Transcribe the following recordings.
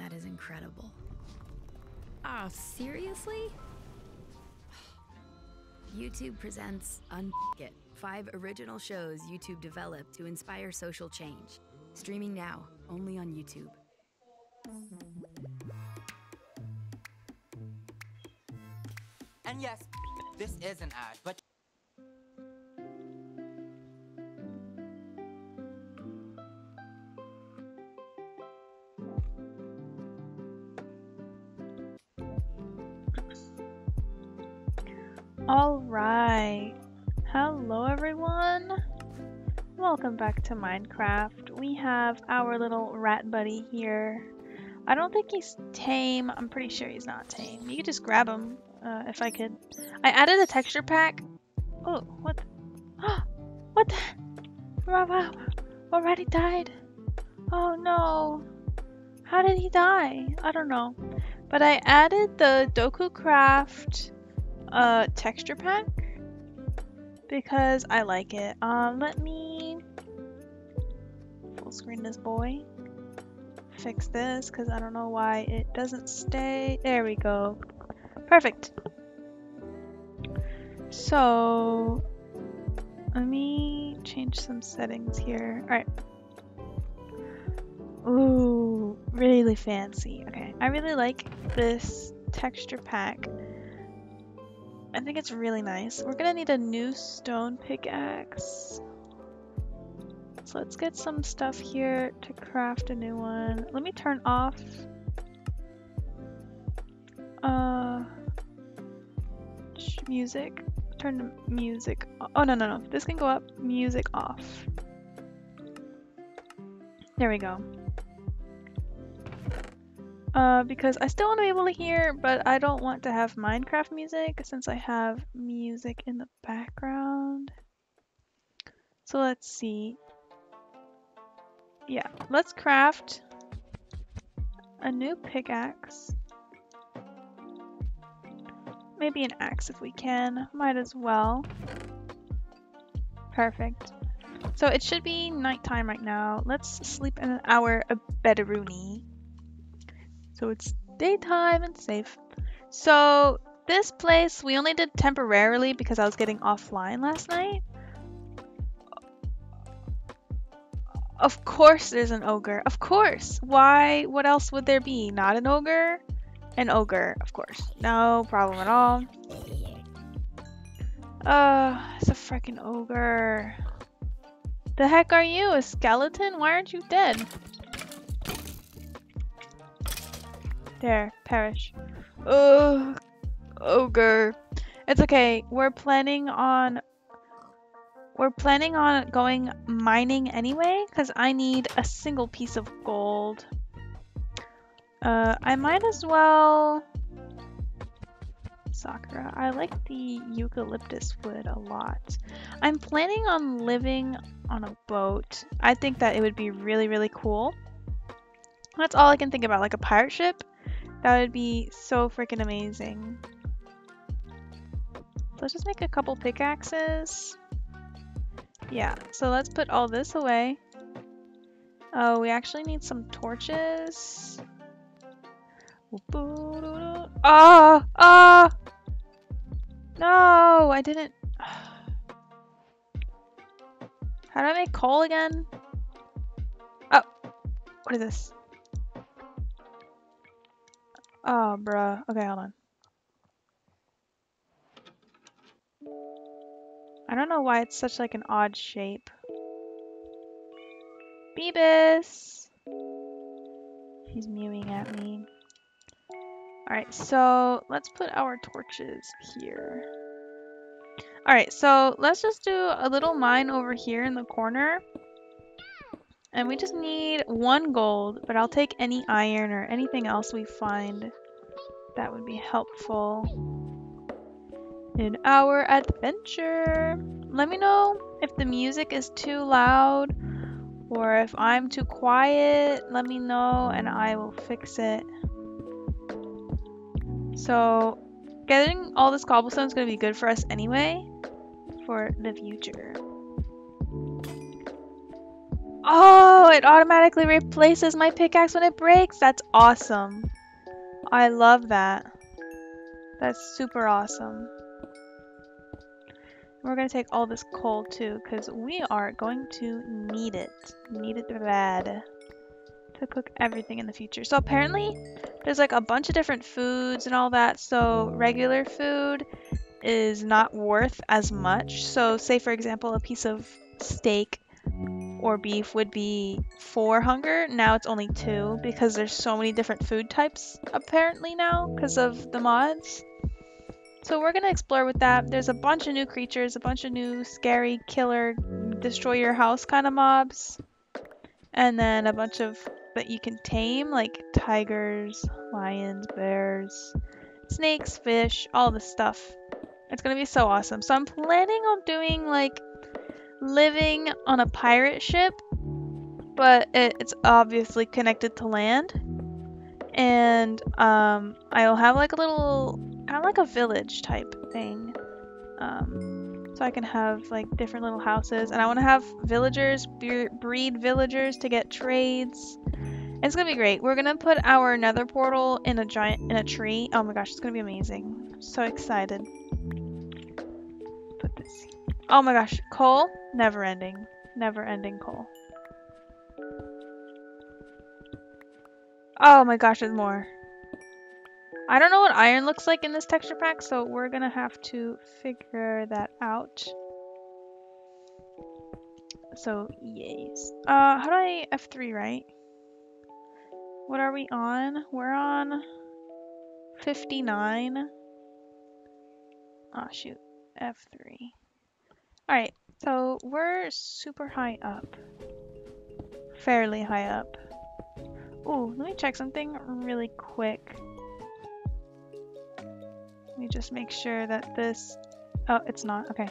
That is incredible. Ah, seriously? YouTube presents Un It, five original shows YouTube developed to inspire social change. Streaming now, only on YouTube. And yes, this is an ad, but to Minecraft. We have our little rat buddy here. I don't think he's tame. I'm pretty sure he's not tame. You could just grab him uh, if I could. I added a texture pack. Oh, what? The... what the? Wow. Already died. Oh no. How did he die? I don't know. But I added the Dokucraft uh, texture pack because I like it. Um, let me full screen this boy. Fix this because I don't know why it doesn't stay. There we go. Perfect. So let me change some settings here. All right. Ooh, really fancy. Okay, I really like this texture pack. I think it's really nice. We're gonna need a new stone pickaxe. So let's get some stuff here to craft a new one. Let me turn off. Uh, music. Turn the music. Oh no no no! This can go up. Music off. There we go. Uh, because I still want to be able to hear, but I don't want to have Minecraft music since I have music in the background. So let's see. Yeah, let's craft a new pickaxe. Maybe an axe if we can. Might as well. Perfect. So it should be nighttime right now. Let's sleep in an hour of bedroony so it's daytime and safe. So this place we only did temporarily because I was getting offline last night. Of course there's an ogre. Of course. Why? What else would there be? Not an ogre? An ogre, of course. No problem at all. Uh, it's a freaking ogre. The heck are you? A skeleton? Why aren't you dead? There, perish. Ugh, ogre. It's okay. We're planning on we're planning on going mining anyway because I need a single piece of gold. Uh, I might as well Sakura. I like the eucalyptus wood a lot. I'm planning on living on a boat. I think that it would be really, really cool. That's all I can think about, like a pirate ship. That would be so freaking amazing. Let's just make a couple pickaxes. Yeah, so let's put all this away. Oh, we actually need some torches. Ah! Ah! No, I didn't. How do I make coal again? Oh, what is this? Oh, bruh. Okay, hold on. I don't know why it's such like an odd shape. Beebus! He's mewing at me. Alright, so let's put our torches here. Alright, so let's just do a little mine over here in the corner. And we just need one gold, but I'll take any iron or anything else we find that would be helpful in our adventure. Let me know if the music is too loud or if I'm too quiet. Let me know and I will fix it. So getting all this cobblestone is going to be good for us anyway for the future. Oh, it automatically replaces my pickaxe when it breaks. That's awesome. I love that. That's super awesome. We're going to take all this coal too, because we are going to need it. Need it bad to cook everything in the future. So apparently there's like a bunch of different foods and all that. So regular food is not worth as much. So say for example a piece of steak or beef would be four hunger. Now it's only two because there's so many different food types apparently now because of the mods. So we're going to explore with that. There's a bunch of new creatures, a bunch of new scary, killer, destroy your house kind of mobs. And then a bunch of that you can tame, like tigers, lions, bears, snakes, fish, all this stuff. It's going to be so awesome. So I'm planning on doing like living on a pirate ship, but it, it's obviously connected to land. And um, I'll have like a little kind of like a village type thing. Um, so I can have like different little houses, and I want to have villagers breed villagers to get trades. It's gonna be great. We're gonna put our nether portal in a giant in a tree. Oh my gosh, it's gonna be amazing. I'm so excited. Put this. Oh my gosh, coal, never ending, never ending coal. Oh my gosh, there's more. I don't know what iron looks like in this texture pack, so we're gonna have to figure that out. So, yes. Uh, how do I F3, right? What are we on? We're on 59. Oh, shoot. F3. Alright, so we're super high up. Fairly high up. Ooh, let me check something really quick. Me just make sure that this... Oh, it's not. Okay.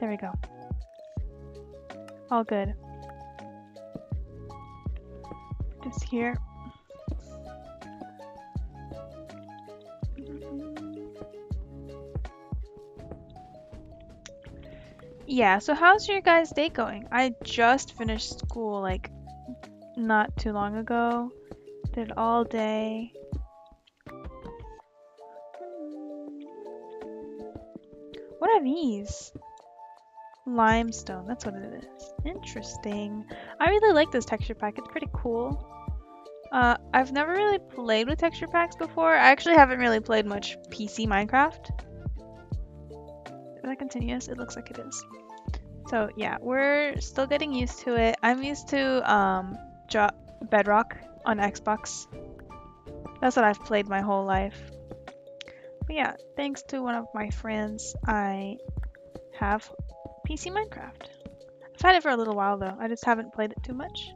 There we go. All good. Just here. Yeah, so how's your guys' day going? I just finished school, like, not too long ago. Did all day. These? Limestone, that's what it is. Interesting. I really like this texture pack, it's pretty cool. Uh, I've never really played with texture packs before. I actually haven't really played much PC Minecraft. Is that continuous? It looks like it is. So yeah, we're still getting used to it. I'm used to um, Bedrock on Xbox. That's what I've played my whole life. But yeah, thanks to one of my friends, I have PC Minecraft. I've had it for a little while though. I just haven't played it too much.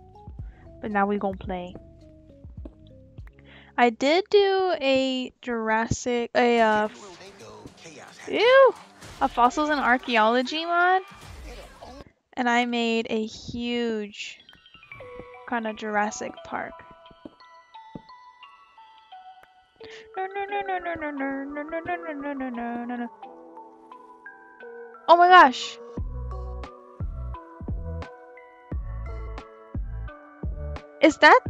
But now we gonna play. I did do a Jurassic, a uh, ew, a fossils and archaeology mod, and I made a huge kind of Jurassic Park. Oh my gosh! Is that...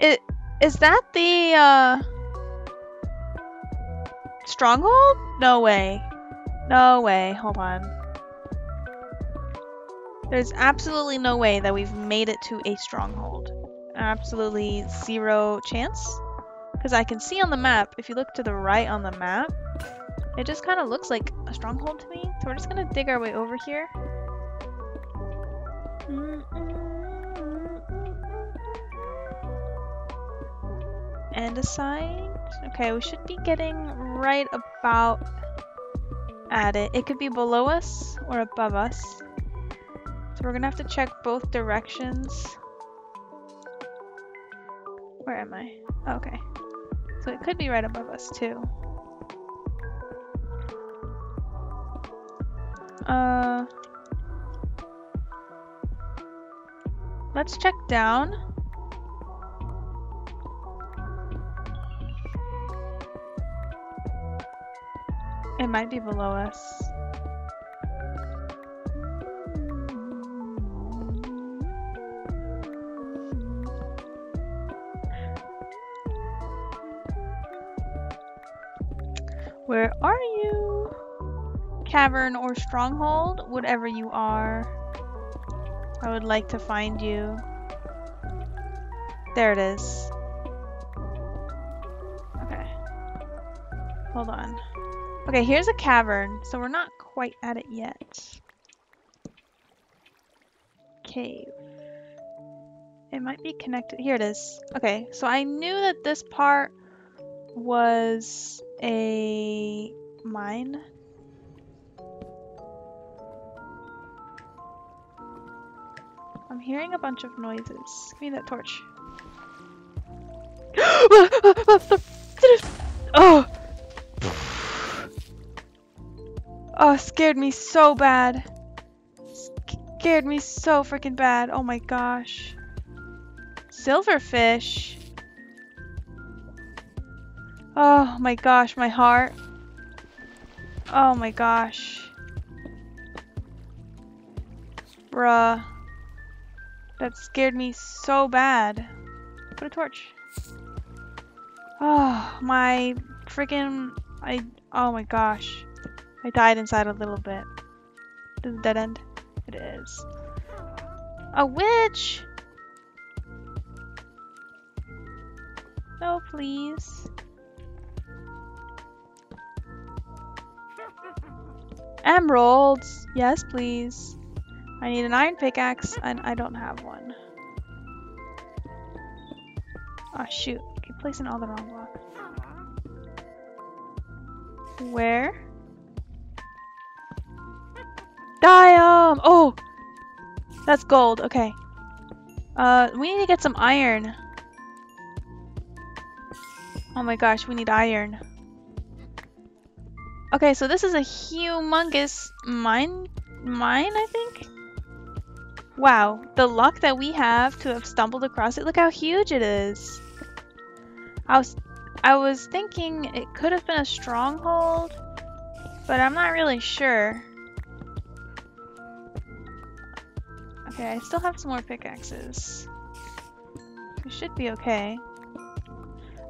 It, is that the, uh... Stronghold? No way. No way. Hold on. There's absolutely no way that we've made it to a stronghold absolutely zero chance. Because I can see on the map, if you look to the right on the map, it just kind of looks like a stronghold to me. So we're just going to dig our way over here. Andesite. Okay, we should be getting right about at it. It could be below us or above us. So we're going to have to check both directions. Where am I? okay. So it could be right above us too. Uh, let's check down. It might be below us. Where are you? Cavern or stronghold, whatever you are. I would like to find you. There it is. Okay. Hold on. Okay, here's a cavern, so we're not quite at it yet. Cave. It might be connected. Here it is. Okay, so I knew that this part was a mine. I'm hearing a bunch of noises. Give me that torch. oh! Oh, scared me so bad. Scared me so freaking bad. Oh my gosh. Silverfish. Oh my gosh, my heart. Oh my gosh. Bruh. That scared me so bad. Put a torch. Oh, my freaking... I... Oh my gosh. I died inside a little bit. Is it dead end? It is. A witch! No, please. Emeralds! Yes, please. I need an iron pickaxe, and I don't have one. Oh shoot, I keep placing all the wrong blocks. Where? Diam! Oh! That's gold, okay. Uh, we need to get some iron. Oh my gosh, we need iron. Okay, so this is a humongous mine, mine, I think? Wow, the luck that we have to have stumbled across it. Look how huge it is. I was, I was thinking it could have been a stronghold, but I'm not really sure. Okay, I still have some more pickaxes. We should be okay.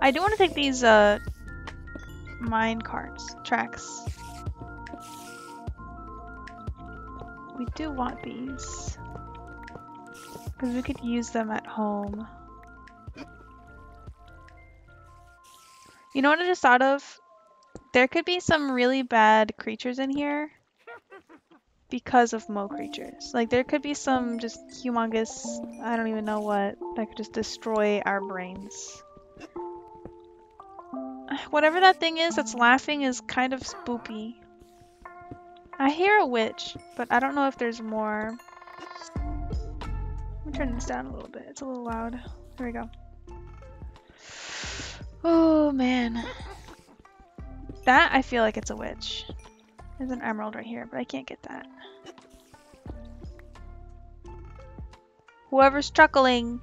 I do want to take these, uh, mine carts, tracks. We do want these. Because we could use them at home. You know what I just thought of? There could be some really bad creatures in here because of Mo creatures. Like there could be some just humongous, I don't even know what, that could just destroy our brains. Whatever that thing is that's laughing is kind of spoopy. I hear a witch, but I don't know if there's more. Let me turn this down a little bit. It's a little loud. There we go. Oh man. That I feel like it's a witch. There's an emerald right here, but I can't get that. Whoever's chuckling,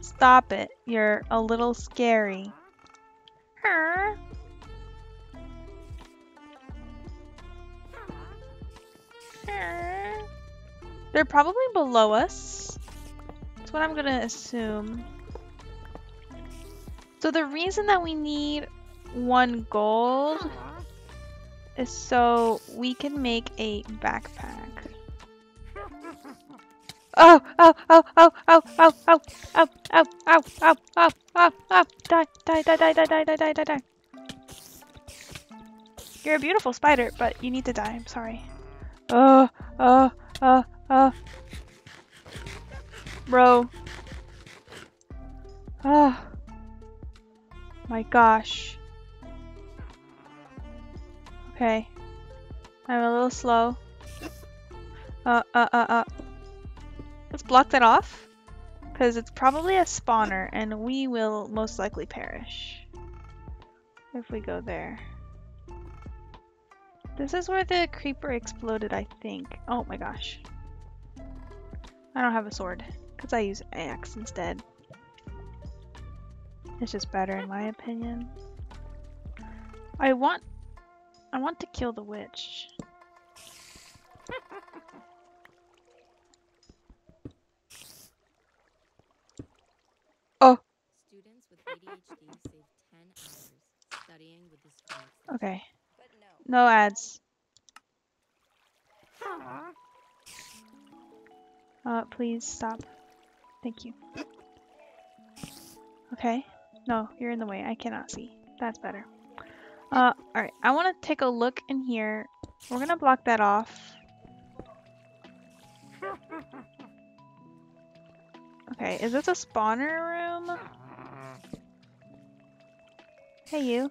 stop it. You're a little scary. Her. They're probably below us. That's what I'm gonna assume. So the reason that we need one gold is so we can make a backpack. Oh, oh, oh, oh, oh, oh, oh, oh, oh, oh, oh, oh, oh, oh, die, die, die, die, die, die, die, die, die. You're a beautiful spider, but you need to die, I'm sorry. Oh, oh, oh, oh. Bro. Oh. My gosh. Okay. I'm a little slow. Uh, uh, uh, uh. Let's block that off. Because it's probably a spawner, and we will most likely perish. If we go there. This is where the creeper exploded, I think. Oh my gosh. I don't have a sword, because I use axe instead. It's just better in my opinion. I want I want to kill the witch. Okay. No ads. Uh, please stop. Thank you. Okay. No, you're in the way. I cannot see. That's better. Uh, alright. I want to take a look in here. We're gonna block that off. Okay, is this a spawner room? Hey, you.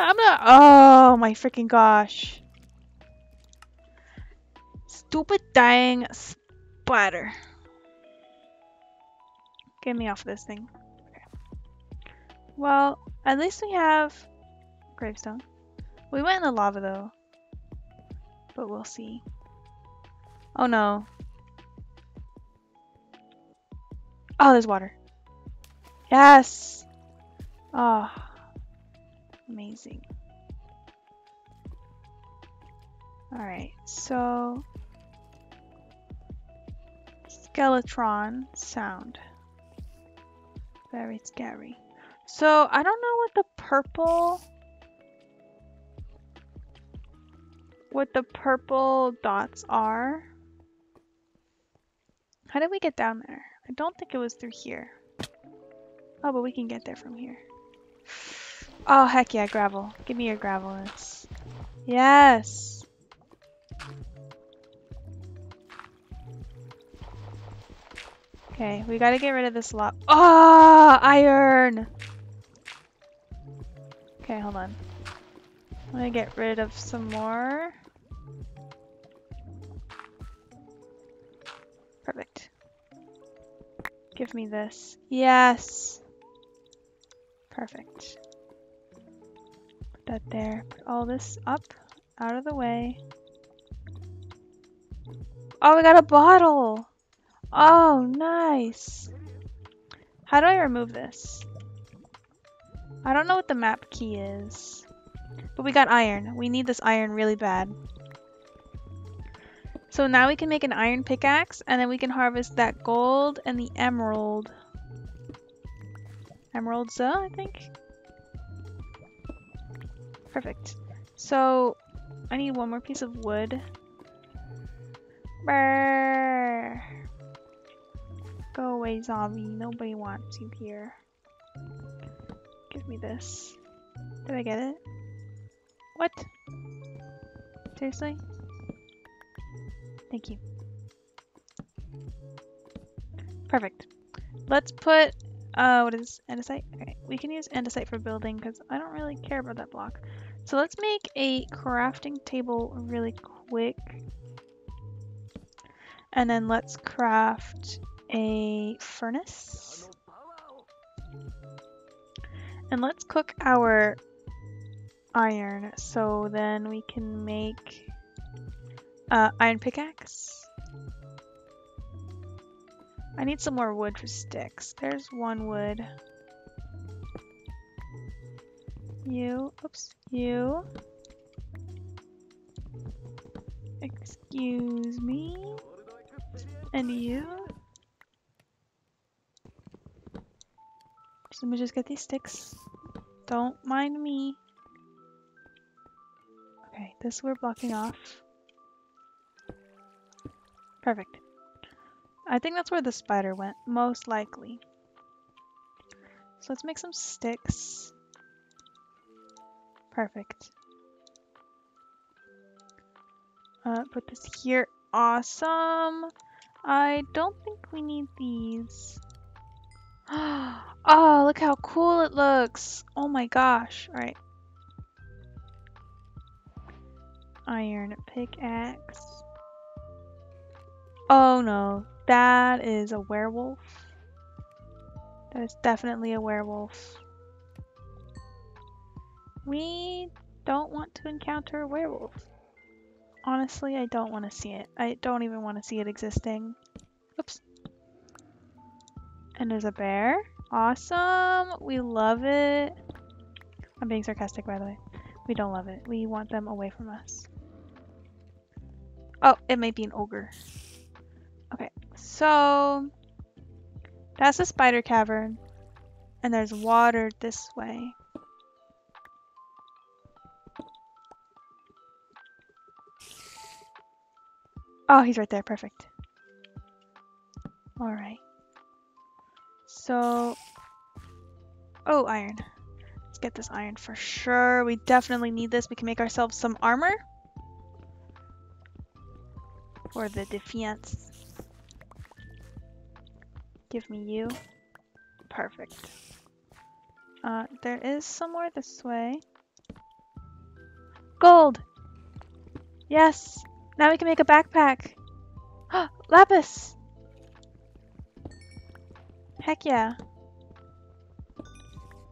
I'm not. Oh my freaking gosh. Stupid dying splatter. Get me off of this thing. Well, at least we have gravestone. We went in the lava though. But we'll see. Oh no. Oh, there's water. Yes! Oh, amazing. Alright, so... Skeletron sound. Very scary. So, I don't know what the purple... What the purple dots are. How did we get down there? I don't think it was through here. Oh, but we can get there from here. Oh, heck yeah, gravel. Give me your gravel. Yes! Okay, we gotta get rid of this lot. Oh, ah, iron! Okay, hold on. I'm gonna get rid of some more. Perfect. Give me this. Yes! Perfect. Put that there. Put all this up, out of the way. Oh, we got a bottle! Oh, nice! How do I remove this? I don't know what the map key is. But we got iron. We need this iron really bad. So now we can make an iron pickaxe and then we can harvest that gold and the emerald. Emeralds, I think. Perfect. So I need one more piece of wood. Brrr. Go away, zombie. Nobody wants you here. Give me this. Did I get it? What? Seriously? Thank you. Perfect. Let's put, uh, what is andesite? Okay, we can use andesite for building because I don't really care about that block. So let's make a crafting table really quick. And then let's craft a furnace. And let's cook our iron so then we can make uh, iron pickaxe. I need some more wood for sticks. There's one wood. You, oops, you. Excuse me. And you. So let me just get these sticks. Don't mind me. Okay, this we're blocking off. Perfect. I think that's where the spider went, most likely. So let's make some sticks. Perfect. Uh, put this here. Awesome! I don't think we need these. oh, look how cool it looks! Oh my gosh. Alright. Iron pickaxe. Oh no, that is a werewolf. That is definitely a werewolf. We don't want to encounter a werewolf. Honestly, I don't want to see it. I don't even want to see it existing. Oops. And there's a bear. Awesome. We love it. I'm being sarcastic, by the way. We don't love it. We want them away from us. Oh, it might be an ogre. Okay, so that's the spider cavern. And there's water this way. Oh, he's right there. Perfect. Alright. So... Oh, iron. Let's get this iron for sure. We definitely need this. We can make ourselves some armor. For the defense. Give me you. Perfect. Uh, there is somewhere this way. Gold! Yes! Now we can make a backpack! Lapis! Heck yeah.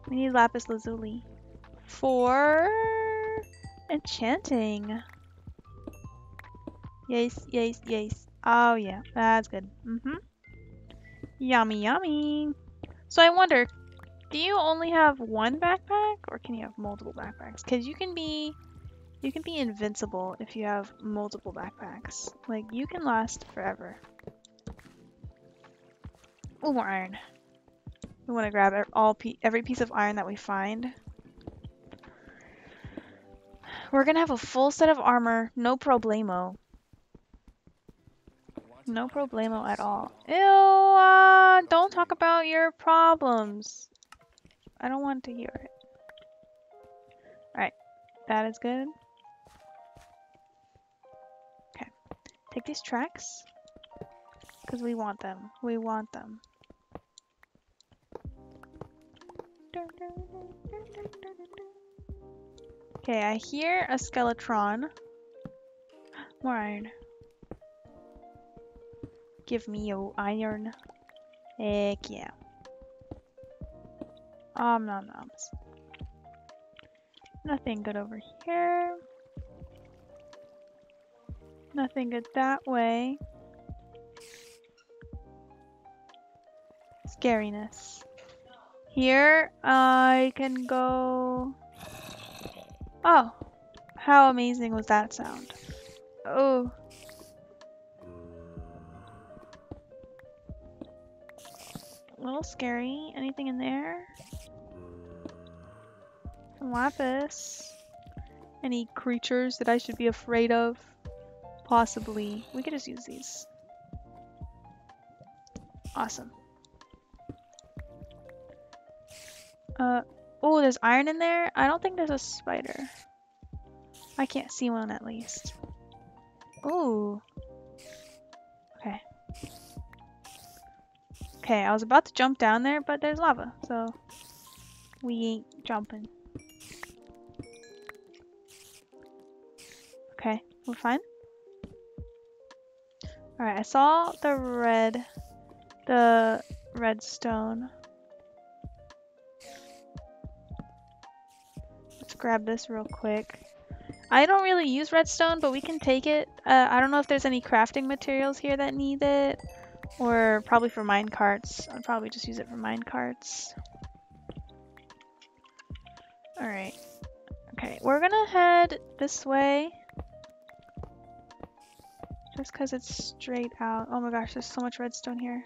We need lapis lazuli. For enchanting. Yes, yes, yes. Oh yeah, that's good. Mm-hmm. Yummy, yummy. So I wonder, do you only have one backpack or can you have multiple backpacks? Because you can be you can be invincible if you have multiple backpacks. Like you can last forever. Oh, more iron. We want to grab all every piece of iron that we find. We're gonna have a full set of armor, no problemo. No problemo at all. Ew, uh, don't talk about your problems. I don't want to hear it. Alright, that is good. Okay, take these tracks. Because we want them. We want them. Okay, I hear a skeletron. More iron. Give me your iron. Heck yeah. Um, nom noms. Nothing good over here. Nothing good that way. Scariness. Here, I can go... Oh! How amazing was that sound? Oh, A little scary. Anything in there? Lapis. Any creatures that I should be afraid of? Possibly. We could just use these. Awesome. Uh, oh, there's iron in there? I don't think there's a spider. I can't see one at least. Ooh. Okay, I was about to jump down there, but there's lava, so we ain't jumping. Okay, we're fine. Alright, I saw the red, the redstone. Let's grab this real quick. I don't really use redstone, but we can take it. Uh, I don't know if there's any crafting materials here that need it. Or probably for mine carts. I'd probably just use it for mine carts. Alright. Okay, we're gonna head this way. Just because it's straight out. Oh my gosh, there's so much redstone here.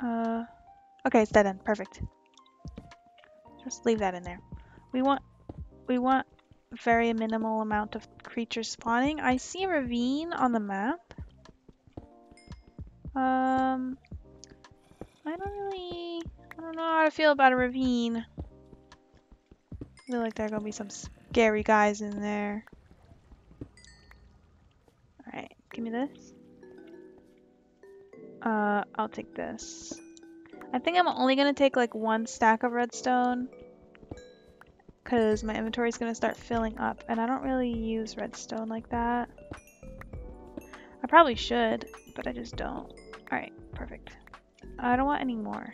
Uh, okay, it's dead end. Perfect. Just leave that in there. We want, we want very minimal amount of creatures spawning. I see a ravine on the map. Um, I don't really, I don't know how to feel about a ravine. I feel like there are gonna be some scary guys in there. Alright, give me this. Uh, I'll take this. I think I'm only gonna take like one stack of redstone because my inventory is going to start filling up and I don't really use redstone like that. I probably should, but I just don't. Alright, perfect. I don't want any more.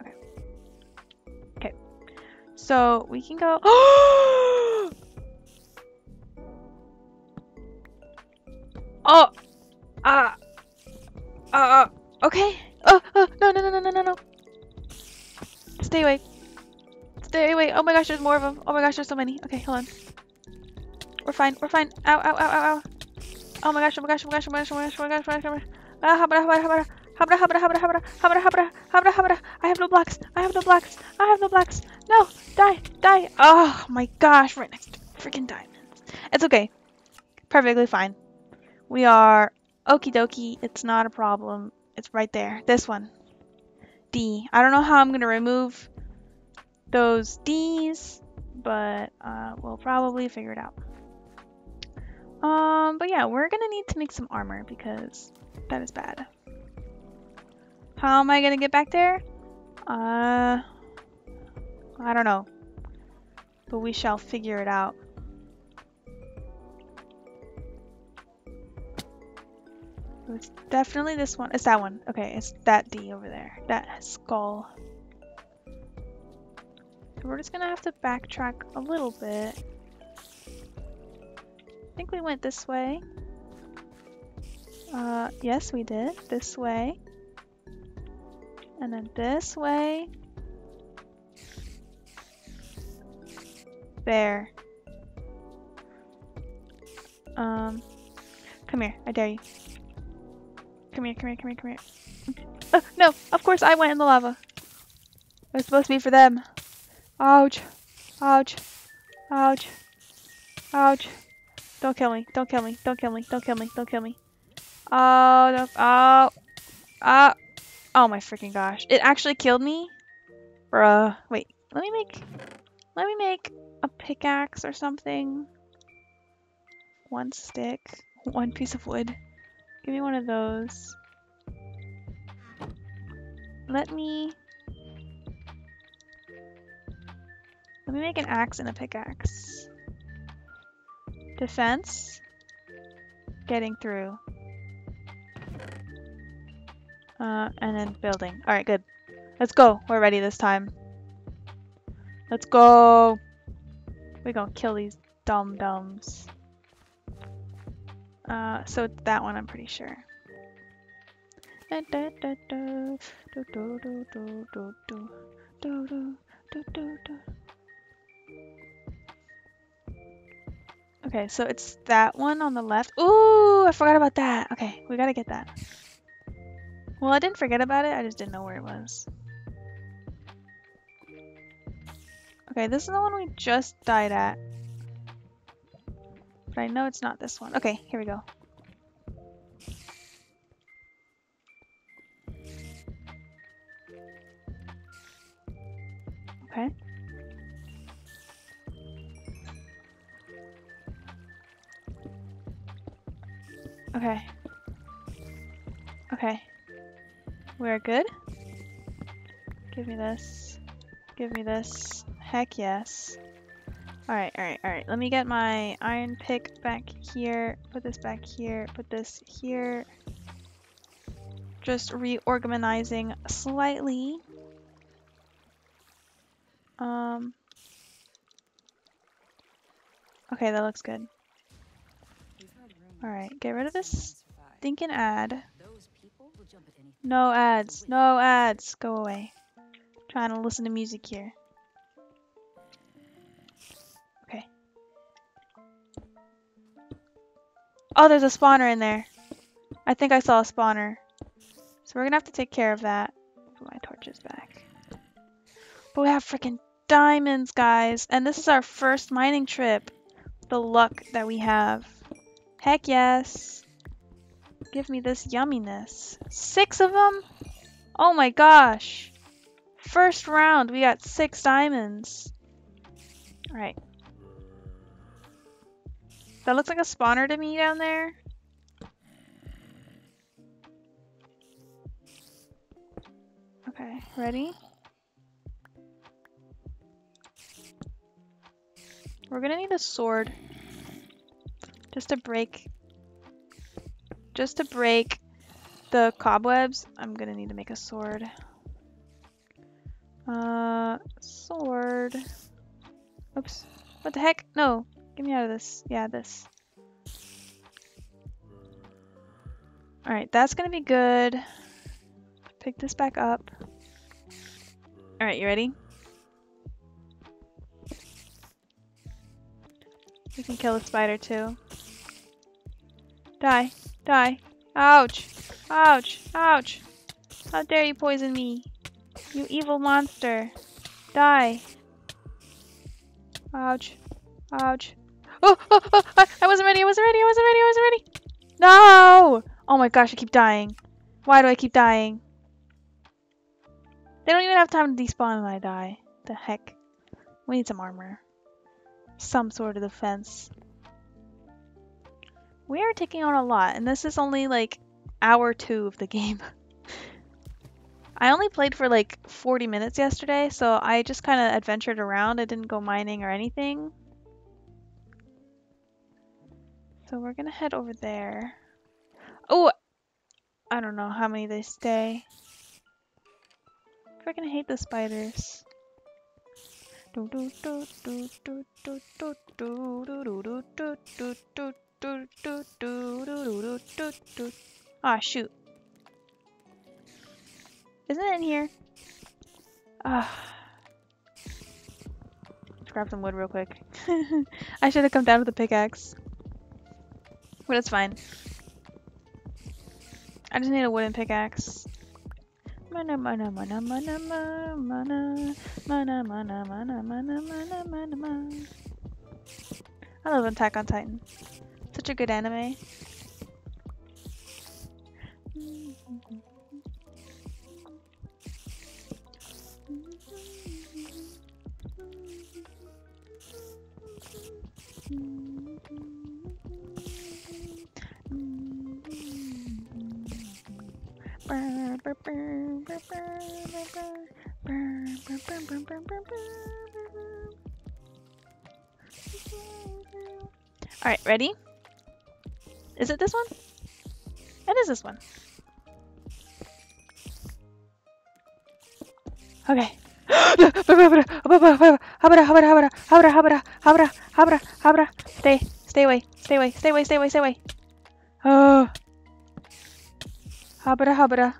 Okay. Okay. So we can go... oh! Ah! Uh, uh, okay. Oh, oh, no, no, no, no, no, no. Stay away. Stay away. Oh my gosh, there's more of them. Oh my gosh, there's so many. Okay, hold on. We're fine. We're fine. Ow, ow, ow, ow, ow. Oh my gosh, oh my gosh, oh my gosh, oh my gosh, oh my gosh, oh my gosh, oh my gosh. Ah, habra, habra, habra. Habra, habra, habra, habra, habra, habra, habra, habra. I have no blocks. I have no blocks. I have no blocks. No, die, die. Oh my gosh, right next to freaking diamonds. It's okay. Perfectly fine. We are okie dokie. It's not a problem. It's right there. This one. D. I don't know how I'm going to remove those D's, but uh, we'll probably figure it out. Um, but yeah, we're gonna need to make some armor because that is bad. How am I gonna get back there? Uh, I don't know. But we shall figure it out. It's definitely this one. It's that one. Okay, it's that D over there. That skull. We're just gonna have to backtrack a little bit. I think we went this way. Uh, yes, we did. This way. And then this way. There. Um, come here. I dare you. Come here, come here, come here, come here. Oh, no, of course I went in the lava. It was supposed to be for them. Ouch. Ouch. Ouch. Ouch. Don't kill me. Don't kill me. Don't kill me. Don't kill me. Don't kill me. Oh, no. Oh. Ah. Oh my freaking gosh. It actually killed me? Bruh. Wait. Let me make... Let me make a pickaxe or something. One stick. One piece of wood. Give me one of those. Let me... Let me make an axe and a pickaxe. Defense. Getting through. Uh, and then building. Alright, good. Let's go. We're ready this time. Let's go. We're gonna kill these dum-dums. Uh, so it's that one, I'm pretty sure. Okay, so it's that one on the left. Ooh, I forgot about that. Okay, we gotta get that. Well, I didn't forget about it, I just didn't know where it was. Okay, this is the one we just died at. But I know it's not this one. Okay, here we go. Okay. Okay. Okay. We're good? Give me this. Give me this. Heck yes. Alright, alright, alright. Let me get my iron pick back here. Put this back here. Put this here. Just reorganizing slightly. Um. Okay, that looks good. Alright, get rid of this thinking ad. No ads. No ads. Go away. trying to listen to music here. Okay. Oh, there's a spawner in there. I think I saw a spawner. So we're gonna have to take care of that. Put my torches back. But we have freaking diamonds, guys. And this is our first mining trip. The luck that we have. Heck yes. Give me this yumminess. Six of them? Oh my gosh. First round, we got six diamonds. Alright, that looks like a spawner to me down there. Okay, ready? We're gonna need a sword. Just to break... Just to break the cobwebs, I'm gonna need to make a sword. Uh, sword. Oops. What the heck? No. Get me out of this. Yeah, this. Alright, that's gonna be good. Pick this back up. Alright, you ready? We can kill the spider too. Die. Die. Ouch. Ouch. Ouch. How dare you poison me? You evil monster. Die. Ouch. Ouch. Oh, oh, oh, I, I wasn't ready, I wasn't ready, I wasn't ready, I wasn't ready. No! Oh my gosh, I keep dying. Why do I keep dying? They don't even have time to despawn and I die. The heck? We need some armor. Some sort of defense. We are taking on a lot, and this is only like hour two of the game. I only played for like 40 minutes yesterday, so I just kind of adventured around. I didn't go mining or anything. So we're gonna head over there. Oh! I don't know how many they stay. Freaking hate the spiders. Ah, shoot. Isn't it in here? Ah. Let's grab some wood real quick. I should have come down with a pickaxe. But it's fine. I just need a wooden pickaxe. Mana mana mana mana mana mana mana mana mana mana mana mana I love Attack on Titan. Such a good anime. Alright, ready? Is it this one? It is this one. Okay. Stay, stay away, stay away, stay away, stay away, stay away. Oh. Habra habra.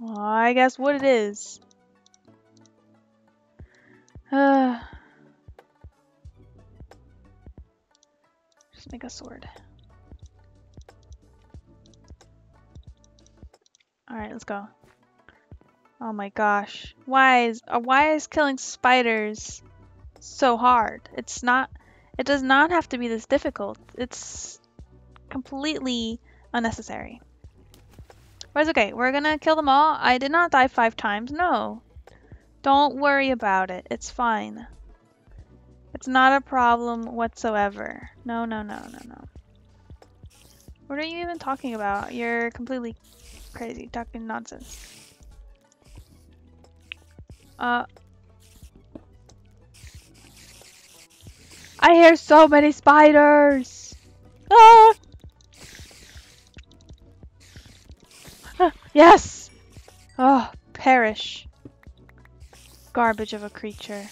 Well, I guess what it is. Uh, just make a sword. Alright, let's go. Oh my gosh. Why is, uh, why is killing spiders so hard? It's not, it does not have to be this difficult. It's completely unnecessary. But it's okay. We're gonna kill them all. I did not die five times. No. Don't worry about it. It's fine. It's not a problem whatsoever. No, no, no, no, no. What are you even talking about? You're completely crazy, talking nonsense. Uh. I hear so many spiders! Ah! Yes! Oh, perish. Garbage of a creature.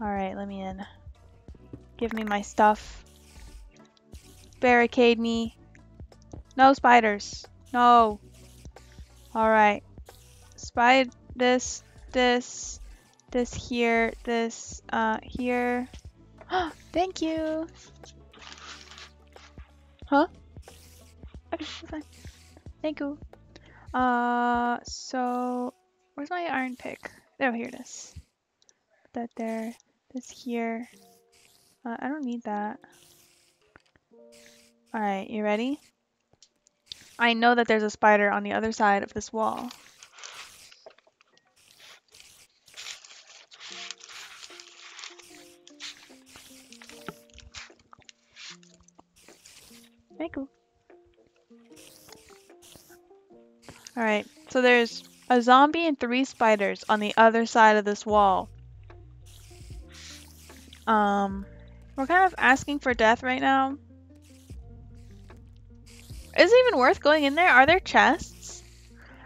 Alright, let me in. Give me my stuff. Barricade me. No spiders. No. Alright. Spide this, this, this here, this, uh, here. Thank you! Huh? Okay, fine. Thank you. Uh, so where's my iron pick? Oh, here it is. Put that there. This here. Uh, I don't need that. Alright, you ready? I know that there's a spider on the other side of this wall. Very cool. Alright, so there's a zombie and three spiders on the other side of this wall. Um, we're kind of asking for death right now. Is it even worth going in there? Are there chests?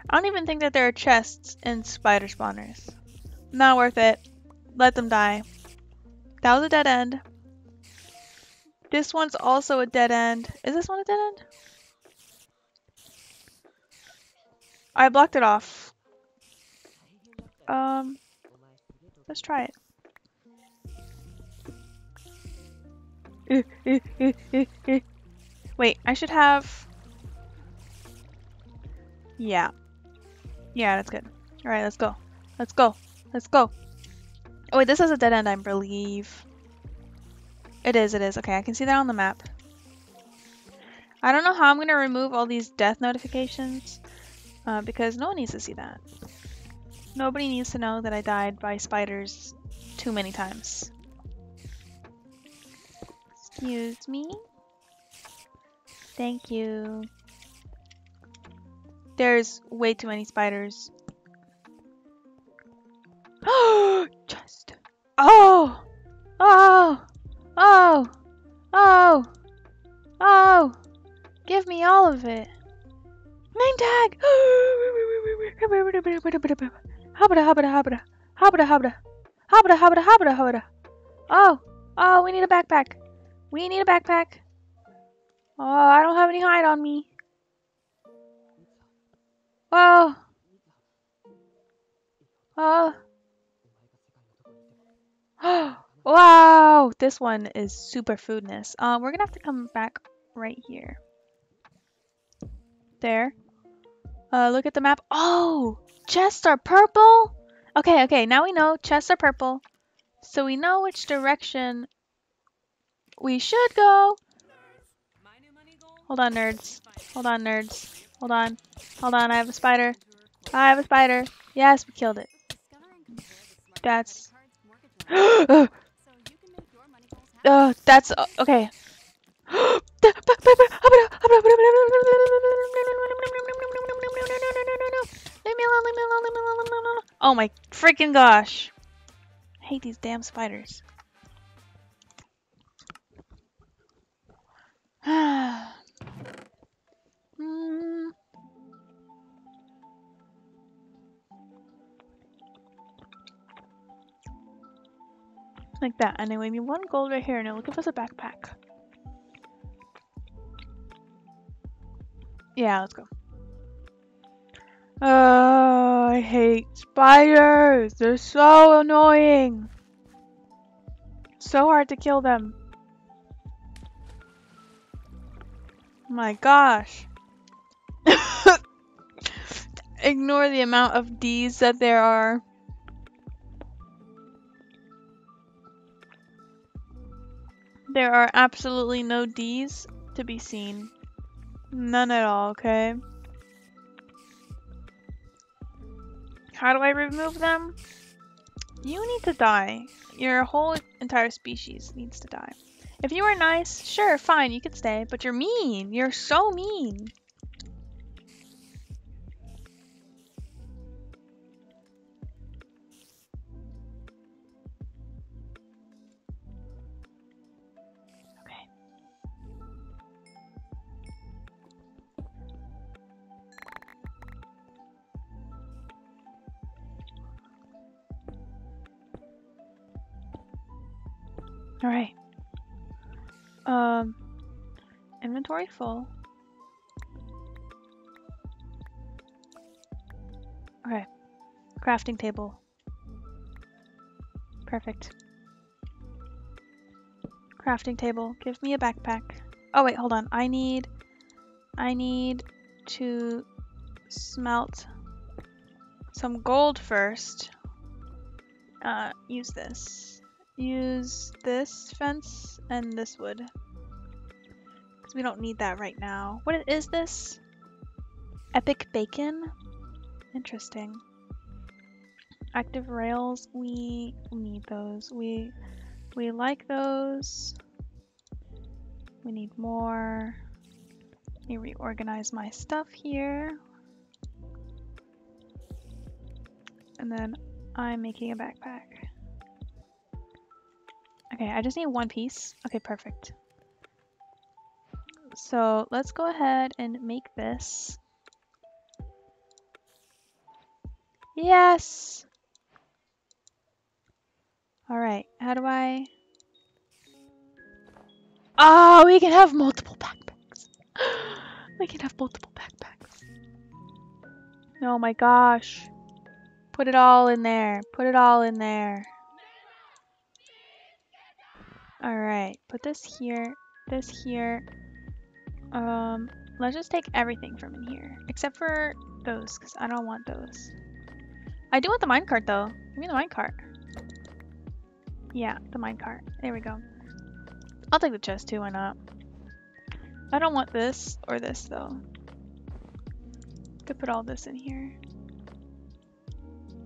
I don't even think that there are chests in spider spawners. Not worth it. Let them die. That was a dead end. This one's also a dead end. Is this one a dead end? I blocked it off. Um, let's try it. Wait, I should have... Yeah. Yeah, that's good. Alright, let's go. Let's go. Let's go. Oh wait, this is a dead end, I believe. It is, it is. Okay, I can see that on the map. I don't know how I'm going to remove all these death notifications. Uh, because no one needs to see that. Nobody needs to know that I died by spiders too many times. Excuse me? Thank you. There's way too many spiders. Oh! Chest. Oh! Oh! Oh! Oh! Oh! Give me all of it. Name tag! Habada habada habada. Habada habada. Habada habada habada habada. Oh! Oh, we need a backpack. We need a backpack. Oh, I don't have any hide on me. Oh. Oh. wow, this one is super foodness. Um, we're gonna have to come back right here. There. Uh, look at the map. Oh, chests are purple. Okay, okay, now we know chests are purple. So we know which direction we should go. Hold on, nerds. Hold on, nerds. Hold on. Hold on, I have a spider. I have a spider. Yes, we killed it. That's... uh, that's... Uh, okay. Oh my freaking gosh. I hate these damn spiders. Like that. Anyway, we one gold right here, and it'll give us a backpack. Yeah, let's go. Oh, I hate spiders. They're so annoying. So hard to kill them. My gosh. Ignore the amount of D's that there are. There are absolutely no D's to be seen. None at all, okay? How do I remove them? You need to die. Your whole entire species needs to die. If you were nice, sure, fine, you could stay. But you're mean. You're so mean. Alright. Um, inventory full. Okay. Crafting table. Perfect. Crafting table. Give me a backpack. Oh wait, hold on. I need... I need to smelt some gold first. Uh, use this use this fence and this wood. Because we don't need that right now. What is this? Epic bacon? Interesting. Active rails, we need those. We we like those. We need more. Let me reorganize my stuff here. And then I'm making a backpack. Okay, I just need one piece. Okay, perfect. So let's go ahead and make this. Yes! Alright, how do I... Oh, we can have multiple backpacks. we can have multiple backpacks. Oh my gosh. Put it all in there. Put it all in there. Alright, put this here, this here. Um, let's just take everything from in here. Except for those, because I don't want those. I do want the minecart though. Give me the minecart. Yeah, the minecart. There we go. I'll take the chest too, why not? I don't want this or this though. Could put all this in here.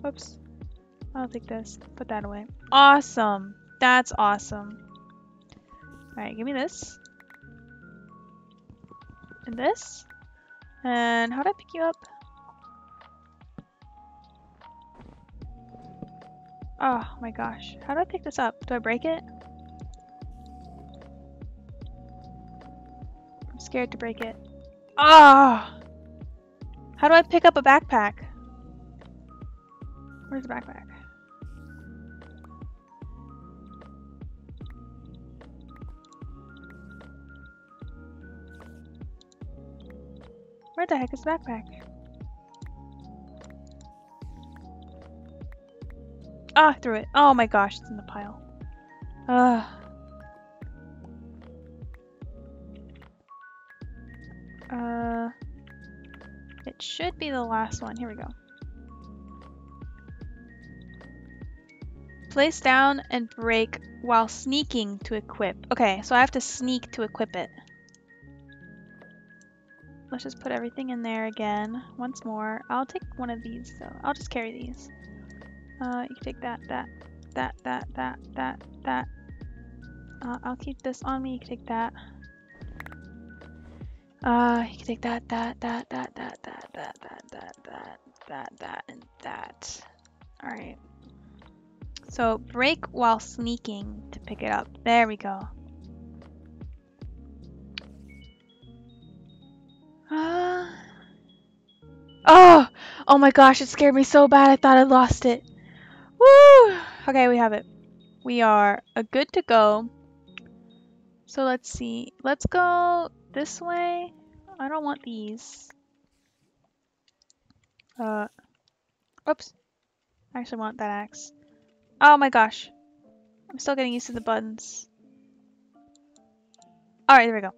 Oops. I'll take this. Put that away. Awesome! That's awesome. Alright, give me this. And this. And how do I pick you up? Oh my gosh. How do I pick this up? Do I break it? I'm scared to break it. Ah! Oh! How do I pick up a backpack? Where's the backpack? Where the heck is backpack? Ah, I threw it. Oh my gosh, it's in the pile. Ugh. Uh, it should be the last one. Here we go. Place down and break while sneaking to equip. Okay, so I have to sneak to equip it. Let's just put everything in there again once more. I'll take one of these though. I'll just carry these. Uh, you can take that, that, that, that, that, that, that. Uh, I'll keep this on me. You can take that. Uh, you can take that, that, that, that, that, that, that, that, that, that, that, that, and that. Alright. So break while sneaking to pick it up. There we go. oh! Oh my gosh, it scared me so bad I thought I lost it. Woo! Okay, we have it. We are a good to go. So let's see. Let's go this way. I don't want these. Uh, oops. I actually want that axe. Oh my gosh. I'm still getting used to the buttons. Alright, there we go.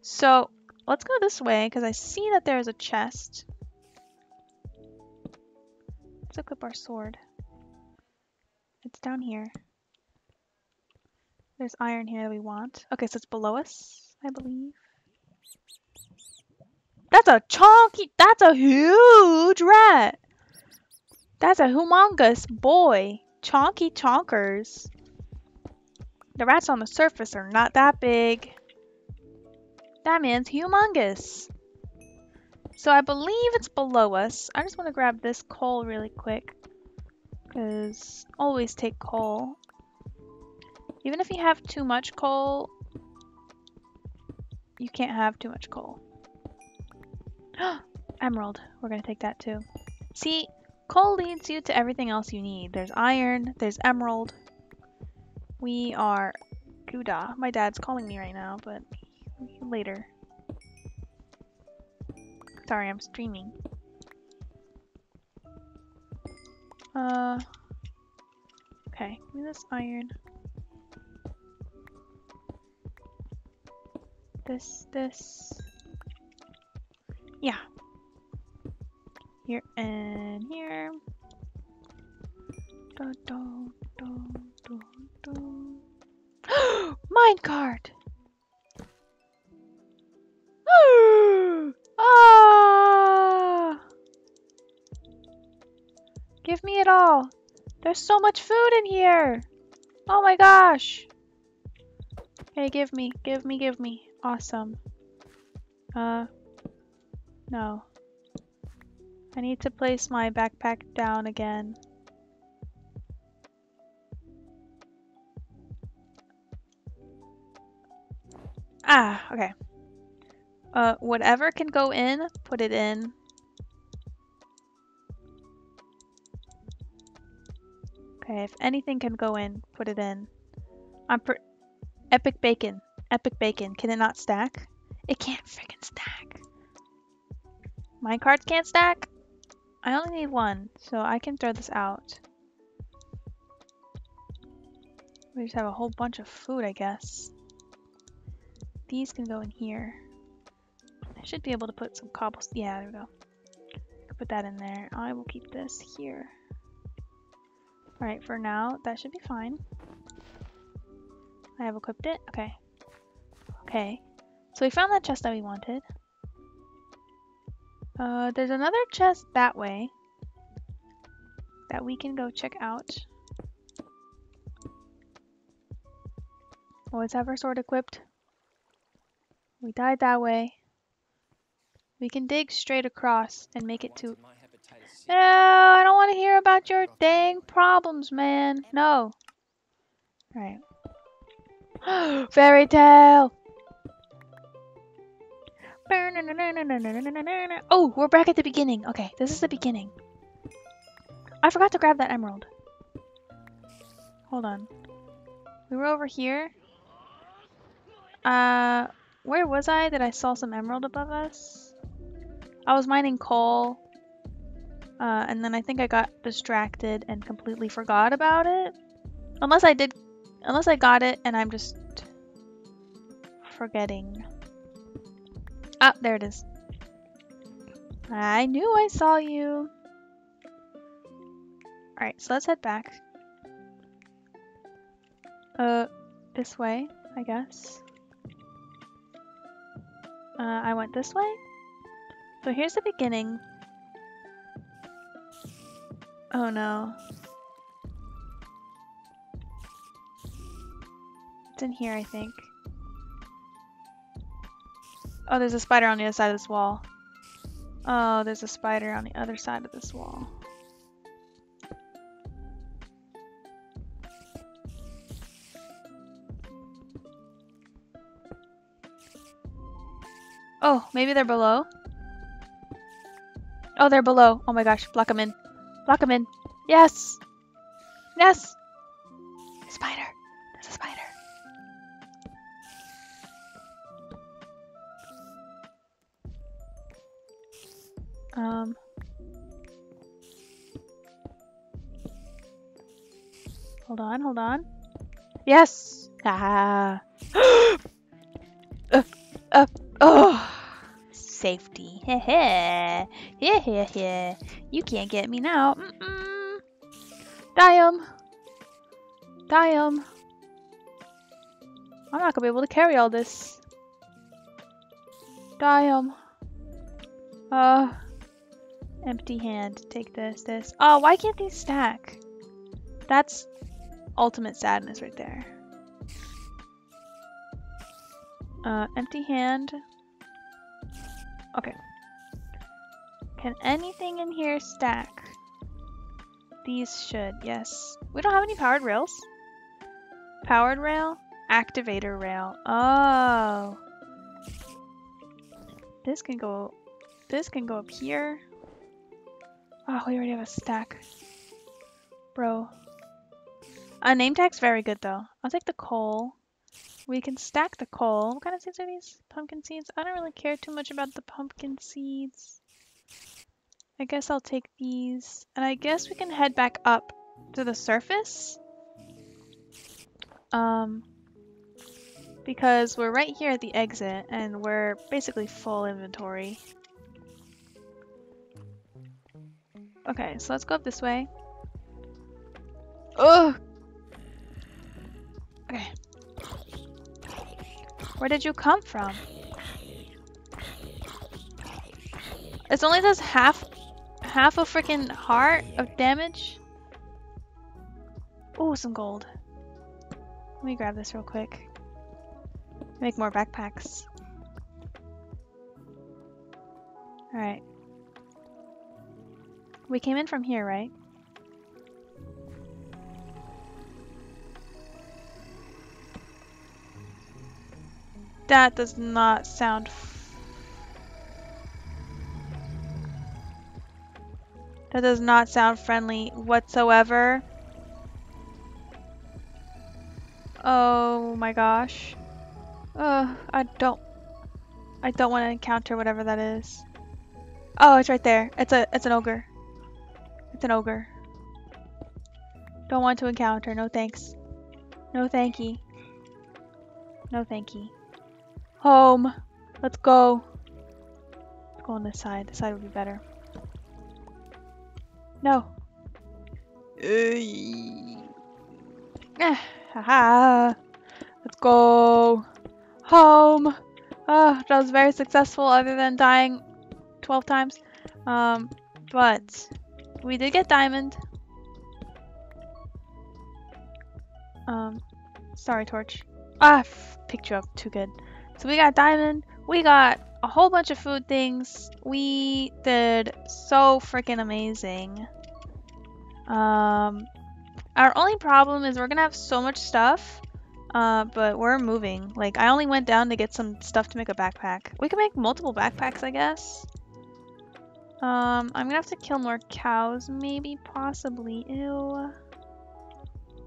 So, let's go this way, because I see that there's a chest. Let's equip our sword. It's down here. There's iron here that we want. Okay, so it's below us, I believe. That's a chunky, that's a huge rat. That's a humongous boy. Chonky chonkers. The rats on the surface are not that big. That man's humongous. So I believe it's below us. I just want to grab this coal really quick. Because always take coal. Even if you have too much coal, you can't have too much coal. Emerald. We're going to take that too. See, coal leads you to everything else you need. There's iron, there's emerald. We are Gouda. My dad's calling me right now, but later. Sorry, I'm streaming. Uh, okay, give me this iron. This, this. Yeah. Here and here. Do, do, do, do, do. Minecart! ah! Give me it all. There's so much food in here. Oh my gosh. Hey, give me, give me, give me. Awesome. Uh, No. I need to place my backpack down again. Ah, okay. Uh, whatever can go in, put it in. Okay, if anything can go in, put it in. I'm Epic bacon. Epic bacon. Can it not stack? It can't freaking stack. My cards can't stack? I only need one, so I can throw this out. We just have a whole bunch of food, I guess. These can go in here. I should be able to put some cobbles. Yeah, there we go. Put that in there. I will keep this here. Alright, for now, that should be fine. I have equipped it. Okay. Okay. So we found that chest that we wanted. Uh, there's another chest that way that we can go check out. Always have our sword equipped. We died that way. We can dig straight across and make it to... No, I don't want to hear about your dang problems, man. No. Alright. Fairy tale! Oh, we're back at the beginning. Okay, this is the beginning. I forgot to grab that emerald. Hold on. We were over here. Uh, where was I that I saw some emerald above us? I was mining coal. Uh, and then I think I got distracted and completely forgot about it. Unless I did, unless I got it and I'm just forgetting. Ah, there it is. I knew I saw you. Alright, so let's head back. Uh, this way, I guess. Uh, I went this way? So here's the beginning. Oh no. It's in here, I think. Oh, there's a spider on the other side of this wall. Oh, there's a spider on the other side of this wall. Oh, maybe they're below? Oh, they're below. Oh my gosh, block them in. Block them in. Yes! Yes! Spider! There's a spider. Um. Hold on, hold on. Yes! Ah! uh, uh, oh! Safety. Heh heh. Heh heh heh. You can't get me now. Mm -mm. Die Die I'm not gonna be able to carry all this. Die him. Uh. Empty hand. Take this, this. Oh, why can't these stack? That's ultimate sadness right there. Uh, empty hand. Okay. Can anything in here stack? These should, yes. We don't have any powered rails. Powered rail? Activator rail. Oh. This can go, this can go up here. Oh, we already have a stack. Bro. A name tag's very good though. I'll take the coal. We can stack the coal. What kind of seeds are these? Pumpkin seeds? I don't really care too much about the pumpkin seeds. I guess I'll take these. And I guess we can head back up to the surface. Um, because we're right here at the exit and we're basically full inventory. Okay, so let's go up this way. Ugh! Okay. Where did you come from? It's only does half half a freaking heart of damage. Oh, some gold. Let me grab this real quick. Make more backpacks. Alright. We came in from here, right? That does not sound That does not sound friendly whatsoever. Oh my gosh. Uh, I don't... I don't want to encounter whatever that is. Oh, it's right there. It's a, it's an ogre. It's an ogre. Don't want to encounter. No thanks. No thanky. No thanky. Home. Let's go. Let's go on this side. This side would be better. No. Eh, haha. Let's go. Home. Oh, that was very successful other than dying 12 times. Um, but we did get diamond. Um, sorry, Torch. Ah, picked you up. Too good. So we got diamond. We got a whole bunch of food things. We did so freaking amazing. Um, our only problem is we're gonna have so much stuff, uh, but we're moving. Like, I only went down to get some stuff to make a backpack. We can make multiple backpacks, I guess. Um, I'm gonna have to kill more cows, maybe, possibly. Ew.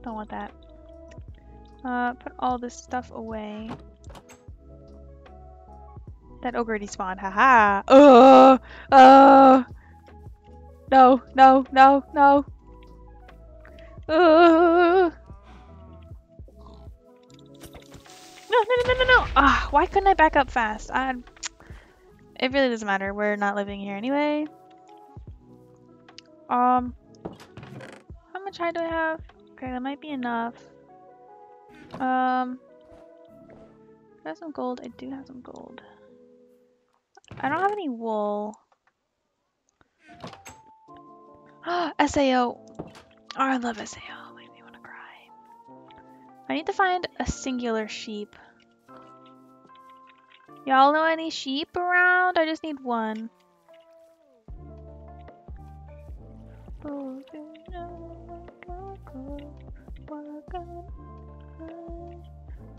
Don't want that. Uh, put all this stuff away. That ogre despawned, haha! Uh, uh! No, no, no, no! Uh! No, no, no, no, no! Ah, why couldn't I back up fast? I... It really doesn't matter. We're not living here anyway. Um, how much hide do I have? Okay, that might be enough. Um, I have some gold. I do have some gold. I don't have any wool. SAO. Oh, I love SAO. Make me want to cry. I need to find a singular sheep. Y'all know any sheep around? I just need one.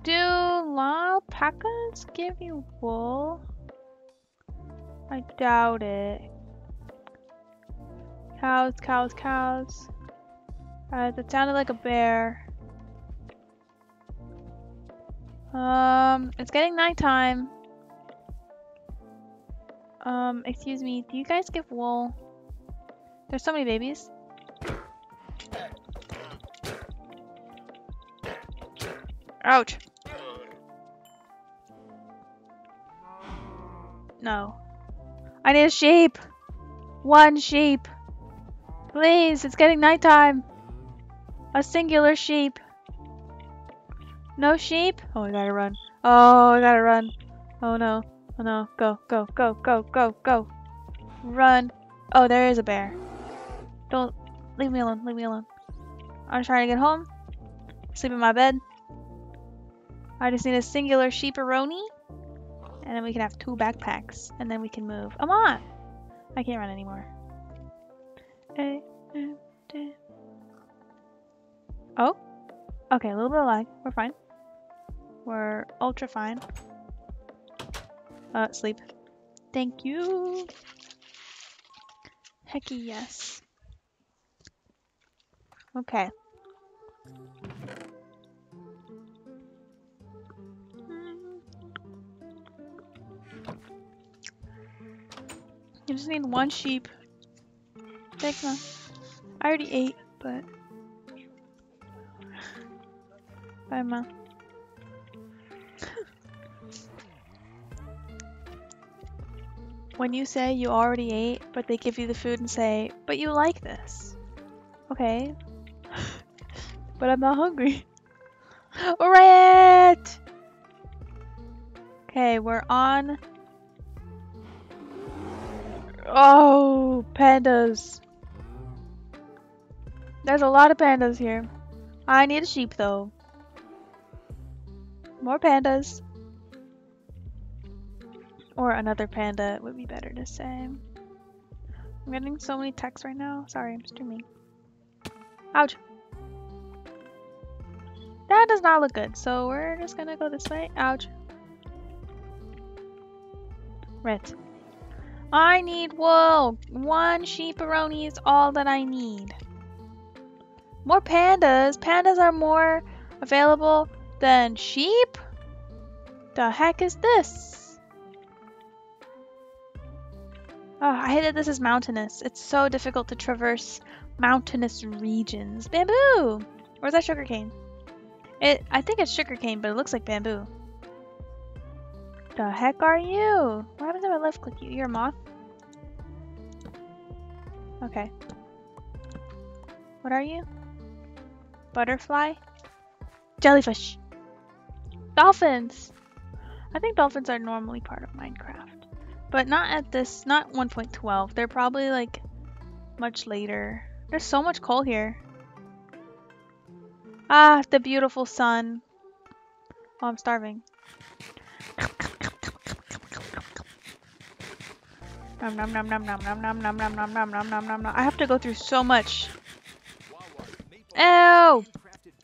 Do alpacas give you wool? I doubt it. Cows, cows, cows. Uh, that sounded like a bear. Um, it's getting nighttime. Um, excuse me, do you guys give wool? There's so many babies. Ouch. No. I need a sheep. One sheep. Please, it's getting nighttime. A singular sheep. No sheep? Oh, I gotta run. Oh, I gotta run. Oh no. Oh no. Go, go, go, go, go, go. Run. Oh, there is a bear. Don't leave me alone. Leave me alone. I'm trying to get home. Sleep in my bed. I just need a singular sheeparoni. And then we can have two backpacks. And then we can move. Come on! I can't run anymore. Oh? Okay, a little bit of lag. We're fine. We're ultra fine. Uh, sleep. Thank you. Hecky yes. Okay. Just need one sheep. Sigma. I already ate, but... Bye, Ma. when you say you already ate, but they give you the food and say, but you like this. Okay. but I'm not hungry. Alright! Okay, we're on... Oh, pandas. There's a lot of pandas here. I need a sheep though. More pandas. Or another panda would be better to say. I'm getting so many texts right now. Sorry, I'm streaming. Ouch. That does not look good, so we're just gonna go this way. Ouch. Red. I need wool. One sheeparoni is all that I need. More pandas. Pandas are more available than sheep? The heck is this? Oh, I hate that this is mountainous. It's so difficult to traverse mountainous regions. Bamboo! Or is that sugarcane? It, I think it's sugarcane, but it looks like bamboo. The heck are you? What happens if I left click you? You're a moth? Okay. What are you? Butterfly? Jellyfish. Dolphins! I think dolphins are normally part of Minecraft. But not at this, not 1.12. They're probably like much later. There's so much coal here. Ah, the beautiful sun. Oh, I'm starving. Nom nom nom nom nom nom nom nom nom nom nom nom nom nom nom. I have to go through so much. Ew!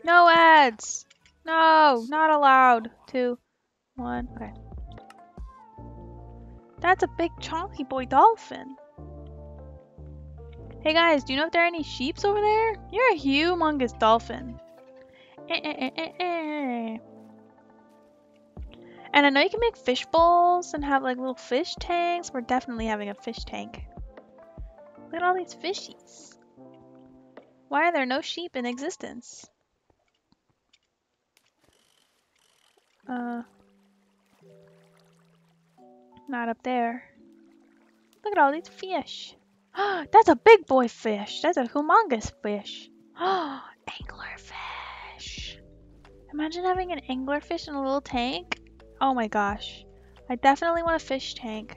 No ads! No, not allowed. Two, one, okay. That's a big chunky boy dolphin. Hey guys, do you know if there are any sheeps over there? You're a humongous dolphin. Eh, eh, eh, and I know you can make fish bowls and have like little fish tanks. We're definitely having a fish tank. Look at all these fishies. Why are there no sheep in existence? Uh, not up there. Look at all these fish. That's a big boy fish. That's a humongous fish. anglerfish. Imagine having an anglerfish in a little tank. Oh my gosh. I definitely want a fish tank.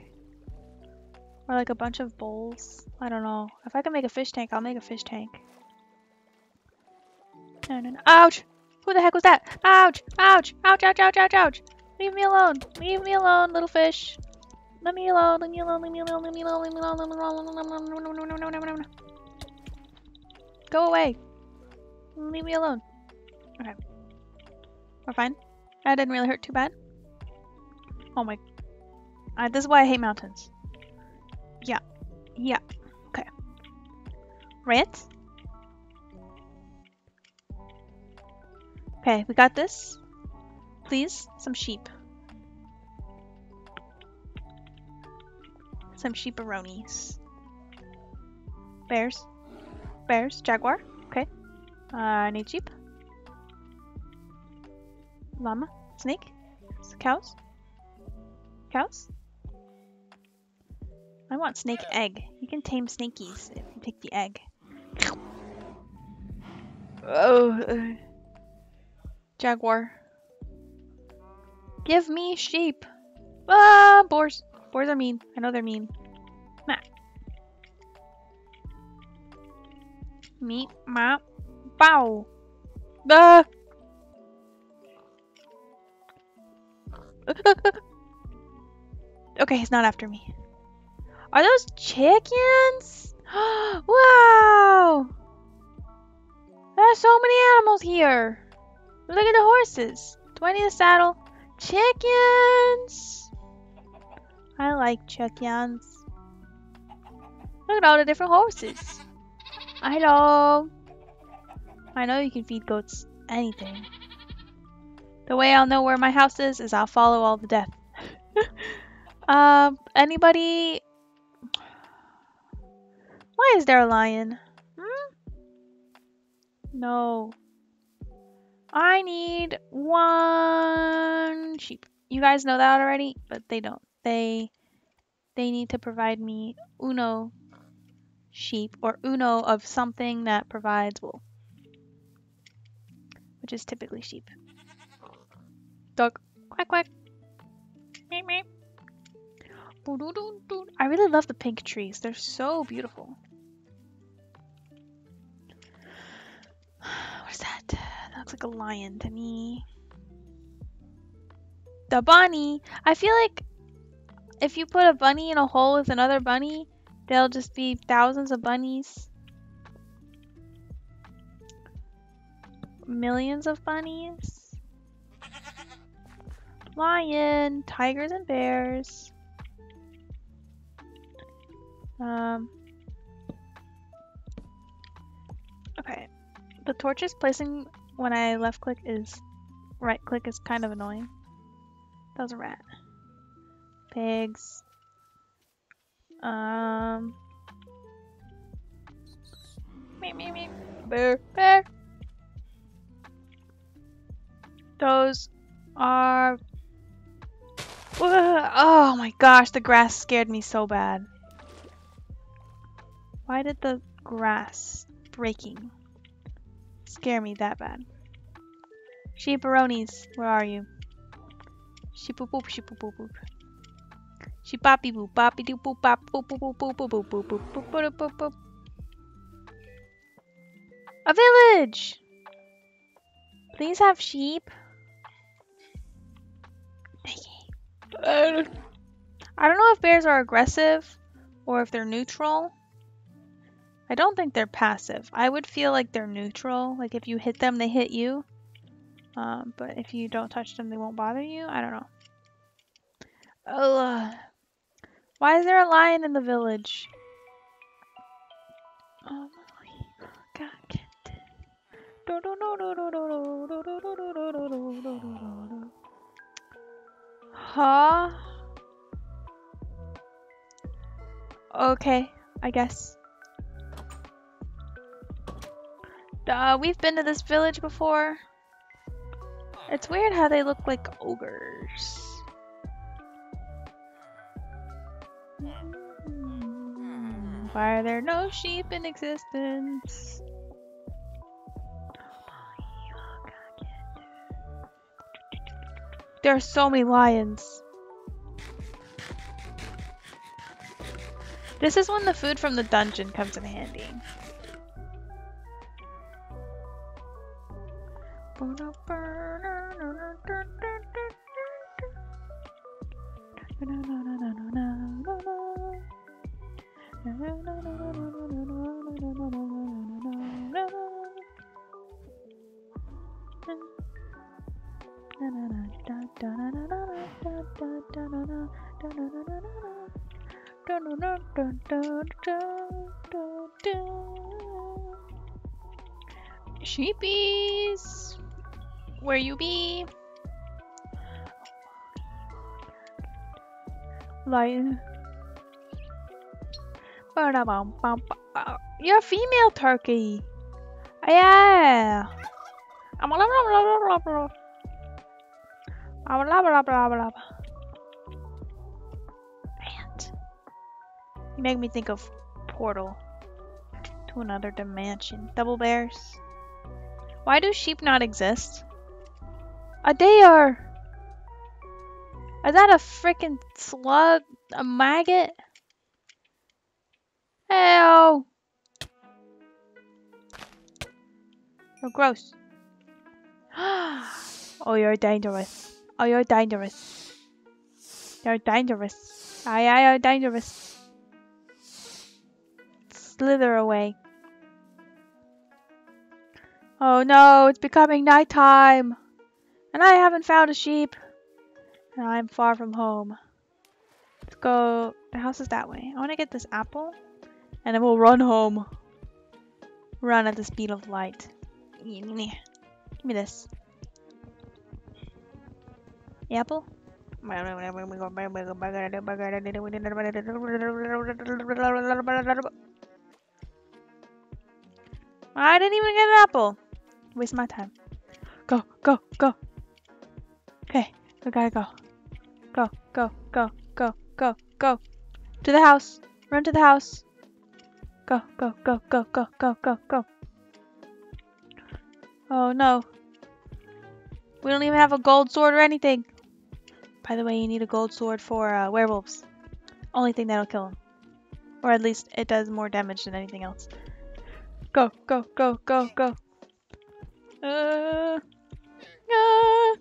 Or like a bunch of bowls. I don't know. If I can make a fish tank, I'll make a fish tank. No, no, no. Ouch! Who the heck was that? Ouch! Ouch! Ouch! Ouch! Ouch! Ouch! Ouch! Leave me alone! Leave me alone, little fish! Let me alone! Leave me alone! Leave me alone! Leave me alone! Leave me alone! Leave me alone! Go away! Leave me alone. Okay. We're fine. That didn't really hurt too bad. Oh my... Uh, this is why I hate mountains. Yeah. Yeah. Okay. Rat? Okay, we got this. Please, some sheep. Some sheeparonis. Bears. Bears. Jaguar. Okay. Uh, I need sheep. Llama. Snake. Cows. Cows. I want snake egg. You can tame snakies if you take the egg. Oh. Uh. Jaguar. Give me sheep. Ah, boars. Boars are mean. I know they're mean. Nah. Meat, map, bow. Ah. Okay, he's not after me. Are those chickens? wow! There's so many animals here. Look at the horses. Do I need a saddle? Chickens! I like chickens. Look at all the different horses. I know. I know you can feed goats anything. The way I'll know where my house is is I'll follow all the death. um, anybody? Why is there a lion? Hmm? No. I need one sheep. You guys know that already, but they don't. They they need to provide me uno sheep or uno of something that provides wool, which is typically sheep. Dog, quack quack. Meep meep. I really love the pink trees. They're so beautiful. What is that? looks like a lion to me. The bunny. I feel like if you put a bunny in a hole with another bunny, there'll just be thousands of bunnies. Millions of bunnies. Lion, tigers and bears. Um. Okay. The torches placing when I left click is right click is kind of annoying. That was a rat. Pigs. Um. Me, me, me. Bear, bear. Those are. Oh my gosh, the grass scared me so bad. Why did the grass breaking scare me that bad? Sheeparonis, where are you? Sheep boop boop sheep boop boop boop. Sheep boppy boop boppy doo boop bop boop boop boop boop boop boop boop boop boop boop boop. A village! Please have sheep. I don't know if bears are aggressive or if they're neutral. I don't think they're passive. I would feel like they're neutral. Like if you hit them, they hit you. Um, but if you don't touch them, they won't bother you. I don't know. Oh, uh, why is there a lion in the village? Oh my god. Huh? Okay, I guess. Uh, we've been to this village before. It's weird how they look like ogres. Why are there no sheep in existence? There are so many lions. This is when the food from the dungeon comes in handy. gonna burn. Sheepies! Where you be? Lion. You're a female turkey. Yeah. I'm a blah blah blah blah blah. Blah blah blah blah. You make me think of Portal to another dimension. Double bears. Why do sheep not exist? Uh, a deer! Is that a freaking slug? A maggot? Hell! You're gross. oh, you're dangerous. Oh, you're dangerous. You're dangerous. Aye, aye, you're dangerous. Slither away. Oh no, it's becoming nighttime. And I haven't found a sheep. And I'm far from home. Let's go. The house is that way. I want to get this apple. And then we'll run home. Run at the speed of light. Give me this. The apple? I didn't even get an apple. Waste my time. Go, go, go. Okay, we gotta go. Go, go, go, go, go, go. To the house. Run to the house. Go, go, go, go, go, go, go, go. Oh no. We don't even have a gold sword or anything. By the way, you need a gold sword for uh, werewolves. Only thing that'll kill them. Or at least it does more damage than anything else. Go, go, go, go, go. Uh, uh,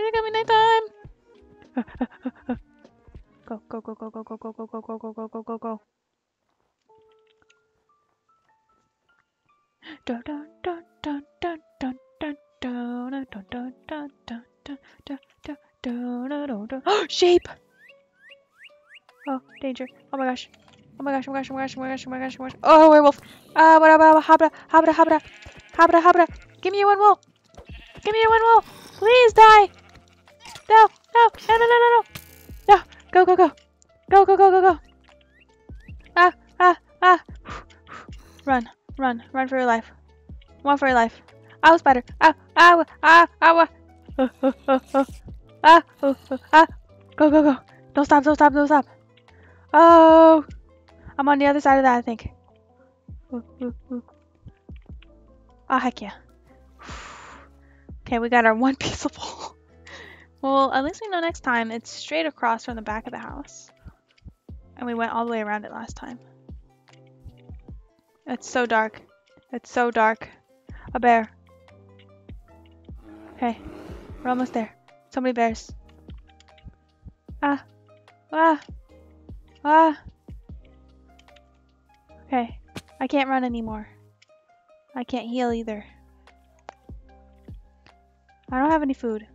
it's coming nighttime. go, go, go, go, go, go, go, go, go, go, go, go, go, go, go. Dun dun dun dun dun dun dun dun dun dun dun dun dun dun dun dun dun dun. Oh, shape! Oh, danger! Oh my gosh! Oh my gosh, oh my gosh, oh my gosh, oh my gosh, oh my gosh, oh my gosh. Oh, werewolf. Ah, habra up, habra, habra, habra. Habra, habra. Give me a one wolf. Give me a one wolf. Please die. No, no, no, no, no, no, no. Go, go, go. Go, go, go, go, go. Ah, ah, ah. Run, run, run for your life. Run for your life. Ow, spider. Ow, ow, ah, ow, ah, oh, oh, oh, ah, oh, oh, ah. Go, go, go. Don't stop, don't stop, don't stop. Oh, I'm on the other side of that, I think. Ooh, ooh, ooh. Oh, heck yeah. Okay, we got our one piece of wool. Well, at least we know next time it's straight across from the back of the house. And we went all the way around it last time. It's so dark. It's so dark. A bear. Okay, we're almost there. So many bears. Ah. Ah. Ah. Okay, I can't run anymore. I can't heal either. I don't have any food.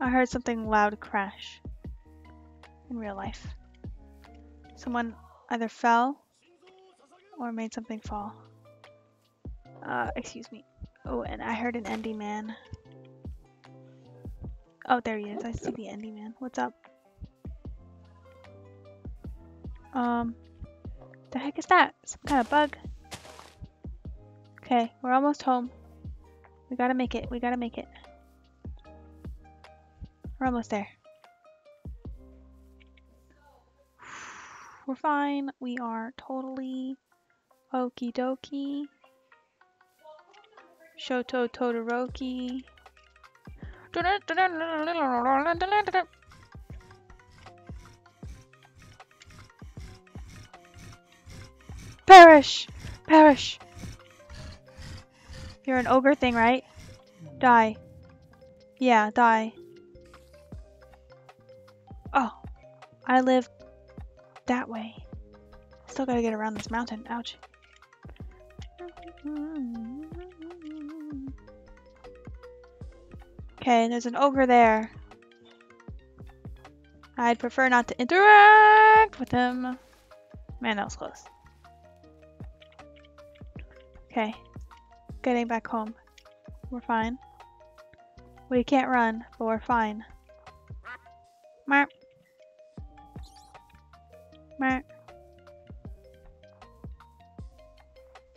I heard something loud crash. In real life. Someone either fell or made something fall. Uh, excuse me. Oh, and I heard an Endy man. Oh, there he is. I see the Endy man. What's up? Um, the heck is that? Some kind of bug? Okay, we're almost home. We gotta make it. We gotta make it. We're almost there. We're fine. We are totally okie dokie. Shoto Todoroki. Perish! Perish! You're an ogre thing, right? Die. Yeah, die. Oh. I live that way. Still gotta get around this mountain. Ouch. Okay, there's an ogre there. I'd prefer not to interact with him. Man, that was close. Okay, getting back home. We're fine. We can't run, but we're fine. Mark. Mark.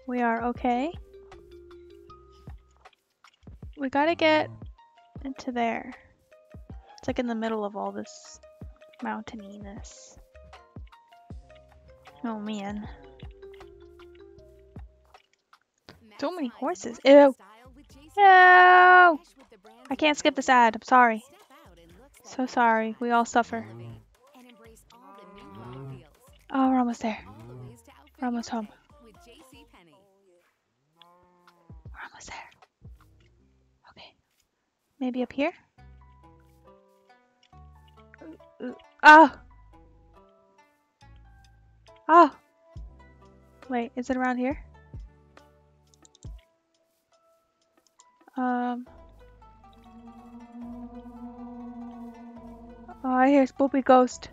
We are okay. We gotta get into there. It's like in the middle of all this mountaininess. Oh man. So many horses. Ew. No! I can't skip this ad. I'm sorry. So sorry. We all suffer. Oh, we're almost there. We're almost home. We're almost there. Okay. Maybe up here? Oh! Oh! Wait, is it around here? Um. Oh, I hear Spoopy Ghost.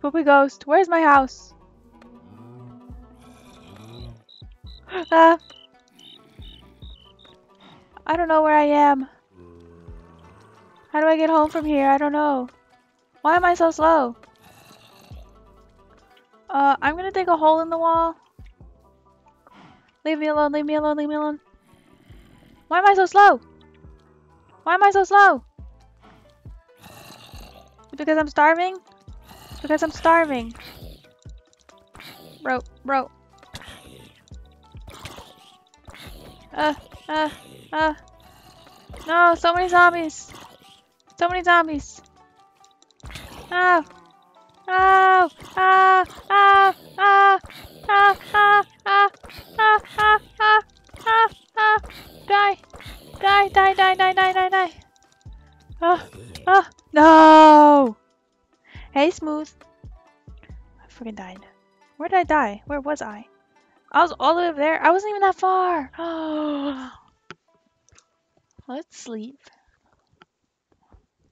Spoopy Ghost, where's my house? ah. I don't know where I am. How do I get home from here? I don't know. Why am I so slow? Uh, I'm gonna dig a hole in the wall. Leave me alone, leave me alone, leave me alone. Why am I so slow? Why am I so slow? Because I'm starving? Because I'm starving. Bro, bro. Uh, uh, uh. No, so many zombies. So many zombies. Oh. Oh. Ah. Ah. Ah. Ah. Ah. Ah. Ah. Ah. Ah. Ah. Ah. Die. Die, die, die, die, die, die, die. Ah. Ah. No. Hey, Smooth. I freaking died. Where did I die? Where was I? I was all the way over there. I wasn't even that far. Oh. Let's sleep.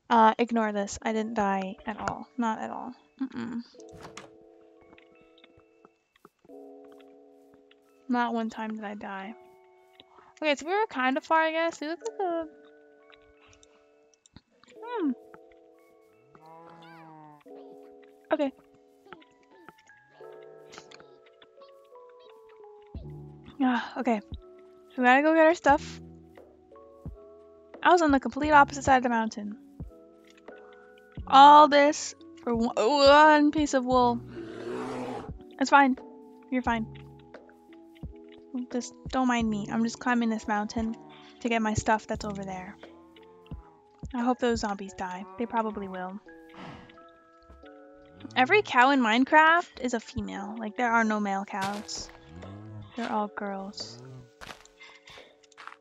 Uh, ignore this. I didn't die at all. Not at all. Mm-mm. Not one time did I die. Okay, so we were kind of far, I guess. We like a... Hmm. Okay. Ah, okay. We gotta go get our stuff. I was on the complete opposite side of the mountain. All this for one piece of wool. It's fine. You're fine. Just don't mind me. I'm just climbing this mountain to get my stuff that's over there. I hope those zombies die. They probably will. Every cow in Minecraft is a female. Like, there are no male cows. They're all girls.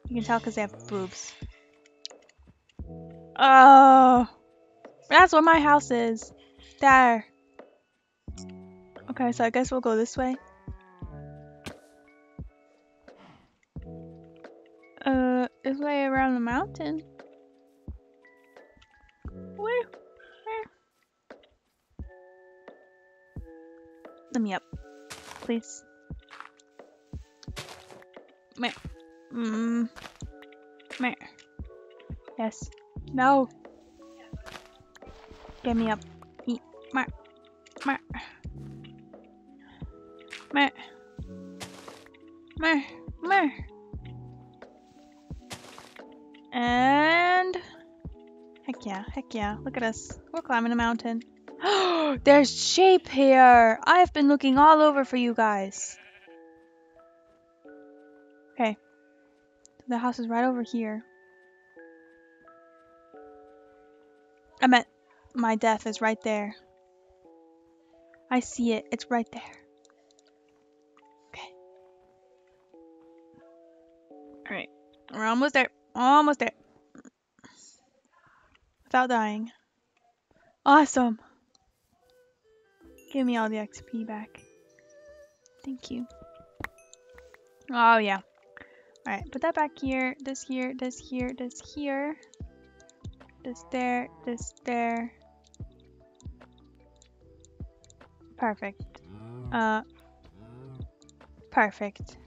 You can tell because they have boobs. Oh! That's where my house is. There. Okay, so I guess we'll go this way. Uh, this way around the mountain. Where? Me up, please. Meh. Mm. Meh. Yes. No. Get me up. Eat. Meh. Meh. Meh. Meh. Meh. And heck yeah, heck yeah. Look at us. We're climbing a mountain. There's shape here. I've been looking all over for you guys. Okay. The house is right over here. I meant my death is right there. I see it. It's right there. Okay. Alright. We're almost there. Almost there. Without dying. Awesome. Give me all the XP back. Thank you. Oh, yeah. Alright, put that back here. This here, this here, this here. This there, this there. Perfect. Uh, perfect.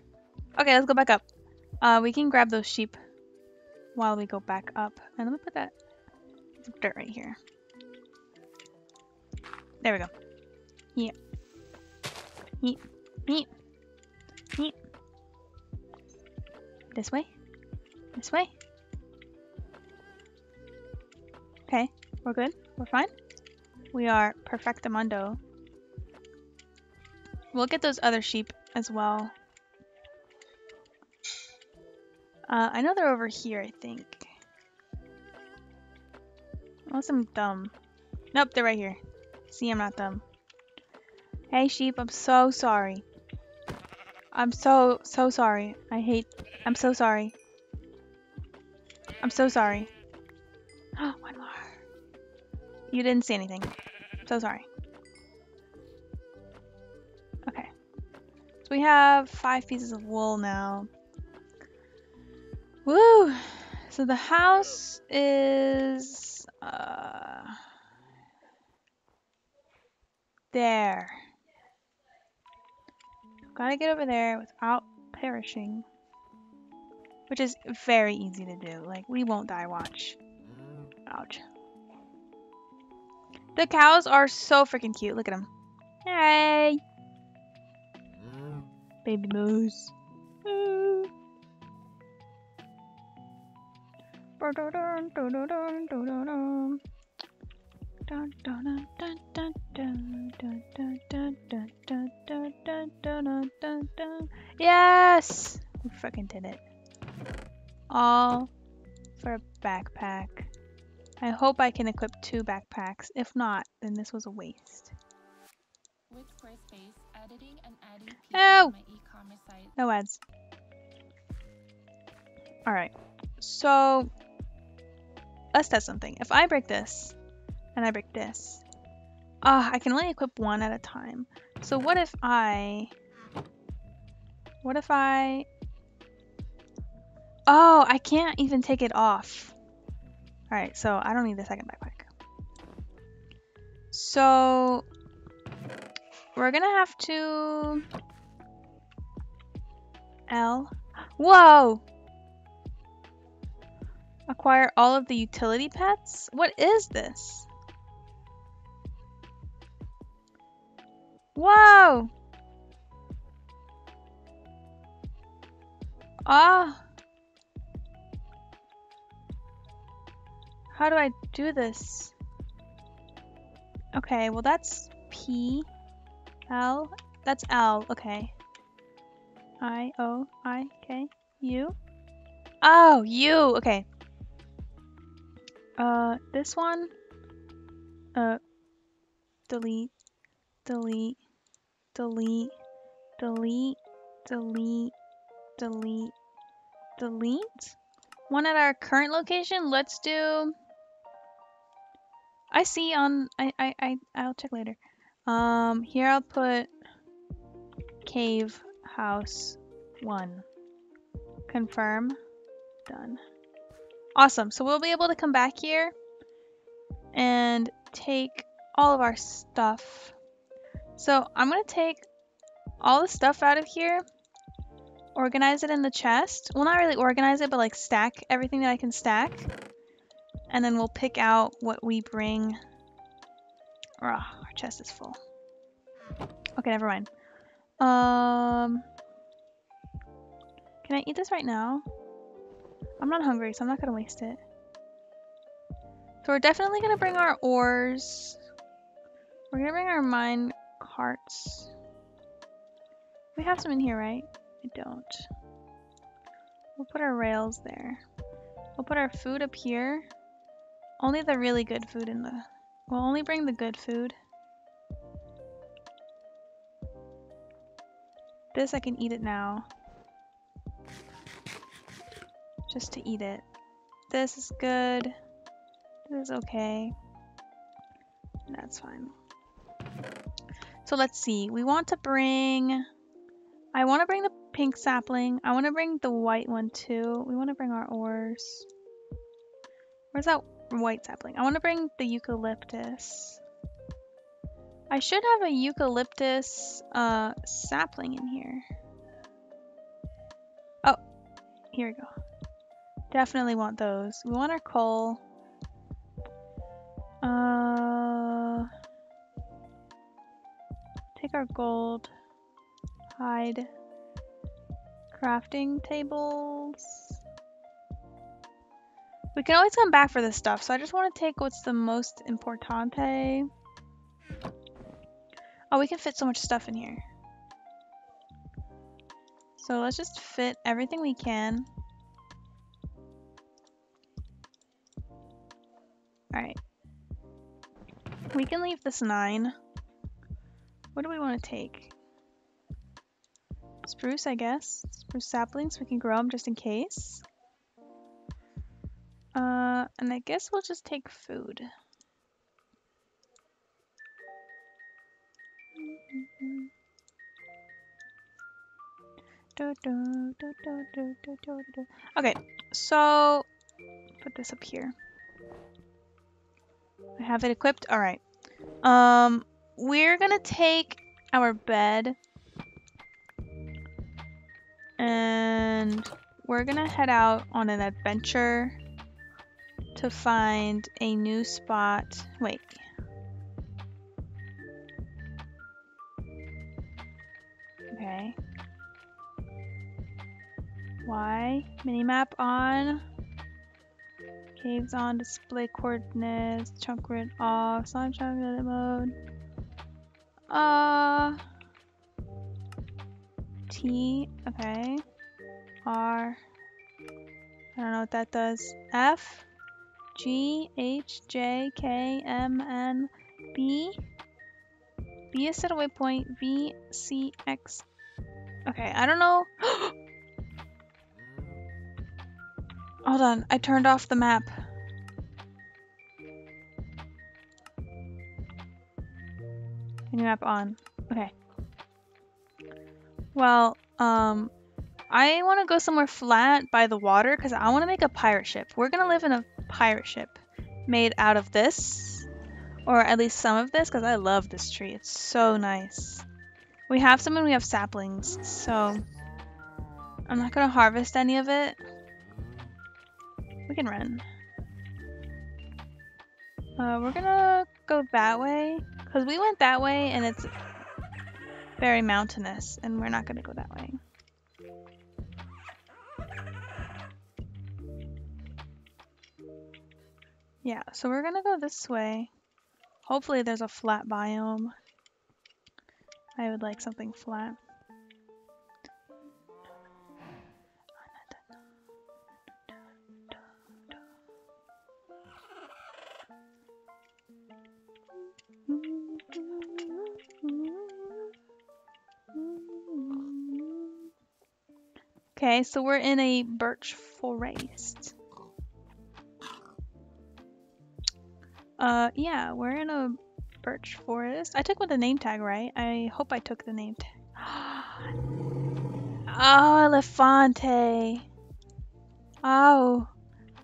Okay, let's go back up. Uh, we can grab those sheep while we go back up. And let me put that dirt right here. There we go. Yeah. Yeet. Yeet. Yeet. This way. This way. Okay, we're good. We're fine. We are perfectamundo. We'll get those other sheep as well. Uh, I know they're over here, I think. Unless I'm dumb. Nope, they're right here. See, I'm not dumb. Hey, sheep, I'm so sorry. I'm so, so sorry. I hate... I'm so sorry. I'm so sorry. Oh, one more. You didn't see anything. So sorry. Okay. So we have five pieces of wool now. Woo! So the house is... Uh, there. Gotta get over there without perishing. Which is very easy to do. Like, we won't die, watch. Ouch. The cows are so freaking cute. Look at them. Hey! Baby moose. Yes! We fucking did it. All for a backpack. I hope I can equip two backpacks. If not, then this was a waste. With Squarespace, editing and adding oh! No ads. Alright. So, let's test something. If I break this, and I break this, uh, I can only equip one at a time. So what if I What if I... Oh, I can't even take it off. Alright, so I don't need the second backpack. So... We're gonna have to... L. Whoa! Acquire all of the utility pets? What is this? Whoa! Ah! How do I do this? Okay, well that's P, L, that's L, okay. I, O, I, K, U. Oh, U, okay. Uh, this one, uh, delete, delete, delete, delete, delete, delete, delete. One at our current location, let's do, I see on, I, I, I, I'll check later. Um, here I'll put cave house one. Confirm, done. Awesome. So we'll be able to come back here and take all of our stuff. So I'm going to take all the stuff out of here, organize it in the chest. Well, not really organize it, but like stack everything that I can stack. And then we'll pick out what we bring. Oh, our chest is full. Okay, never mind. Um, can I eat this right now? I'm not hungry, so I'm not gonna waste it. So we're definitely gonna bring our ores. We're gonna bring our mine carts. We have some in here, right? I don't. We'll put our rails there. We'll put our food up here. Only the really good food in the... We'll only bring the good food. This, I can eat it now just to eat it. This is good. This is okay. That's fine. So let's see. We want to bring... I want to bring the pink sapling. I want to bring the white one too. We want to bring our ores. Where's that white sapling? I want to bring the eucalyptus. I should have a eucalyptus uh, sapling in here. Oh, here we go. Definitely want those. We want our coal. Take our gold. Hide. Crafting tables. We can always come back for this stuff, so I just want to take what's the most importante. Oh, we can fit so much stuff in here. So let's just fit everything we can. Alright. We can leave this nine. What do we want to take? Spruce, I guess. Spruce saplings, we can grow them just in case. Uh, and I guess we'll just take food. Okay, so put this up here. I have it equipped? Alright. Um, we're gonna take our bed. And we're gonna head out on an adventure to find a new spot. Wait. Okay. Why? Minimap on. Caves on display coordinates, chunk grid off, edit mode. Uh T, okay. R I don't know what that does. F G H J K M N B B is set a waypoint V C X Okay, I don't know Hold on, I turned off the map. Map on. Okay. Well, Um, I want to go somewhere flat by the water because I want to make a pirate ship. We're gonna live in a pirate ship made out of this, or at least some of this, because I love this tree. It's so nice. We have some and we have saplings, so I'm not gonna harvest any of it. We can run. Uh, we're gonna go that way because we went that way and it's very mountainous, and we're not gonna go that way. Yeah, so we're gonna go this way. Hopefully there's a flat biome. I would like something flat. Okay, so we're in a birch forest. Uh, yeah, we're in a birch forest. I took with the name tag, right? I hope I took the name tag. oh, Elefante. Oh.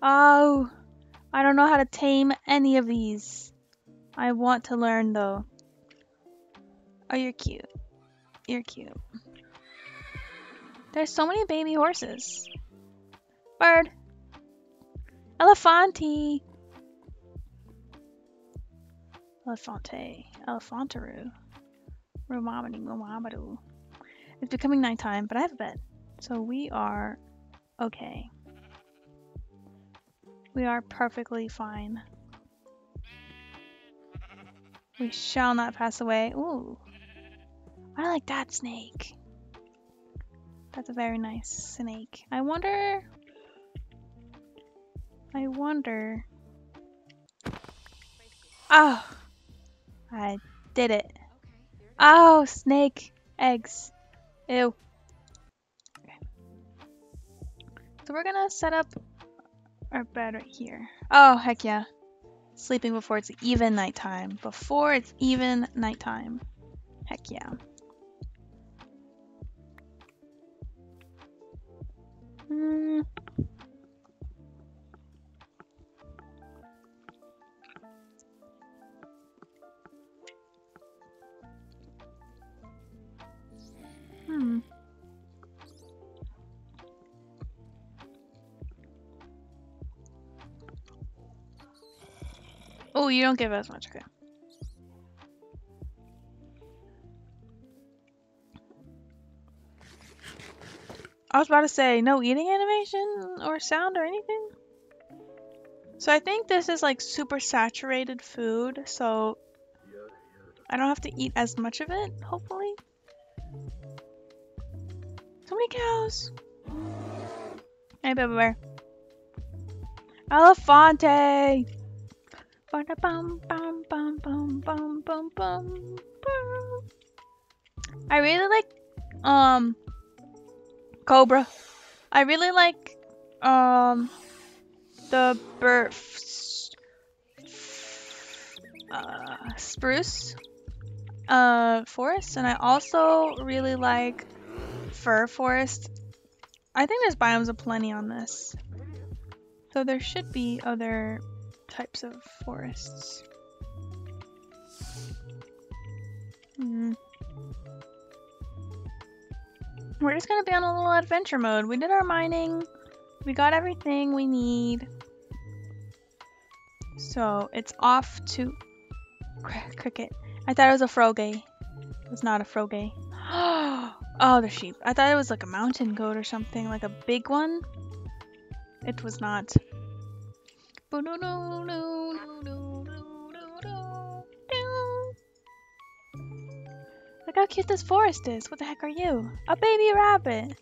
Oh. I don't know how to tame any of these. I want to learn, though. Oh, you're cute. You're cute. There's so many baby horses. Bird. Elefante. Elefante. Elefantaru. Romamani Romamadu. It's becoming nighttime, but I have a bed. So we are okay. We are perfectly fine. We shall not pass away. Ooh. I like that snake. That's a very nice snake. I wonder... I wonder... Oh! I did it. Oh, snake eggs. Ew. So we're gonna set up our bed right here. Oh, heck yeah. Sleeping before it's even nighttime. Before it's even nighttime. Heck yeah. Hmm. Hmm. Oh, you don't give as much, okay. I was about to say, no eating animation or sound or anything? So I think this is like super saturated food, so I don't have to eat as much of it, hopefully. So many cows! Hey, Baby Bear. Elefante! I really like um Cobra. I really like um the bird uh, spruce uh forest and I also really like fir forest. I think there's Biomes O' Plenty on this. So there should be other types of forests. Hmm. We're just gonna be on a little adventure mode. We did our mining. We got everything we need. So it's off to cricket. I thought it was a froge. It's not a froge. oh, the sheep. I thought it was like a mountain goat or something, like a big one. It was not. Look how cute this forest is. What the heck are you? A baby rabbit.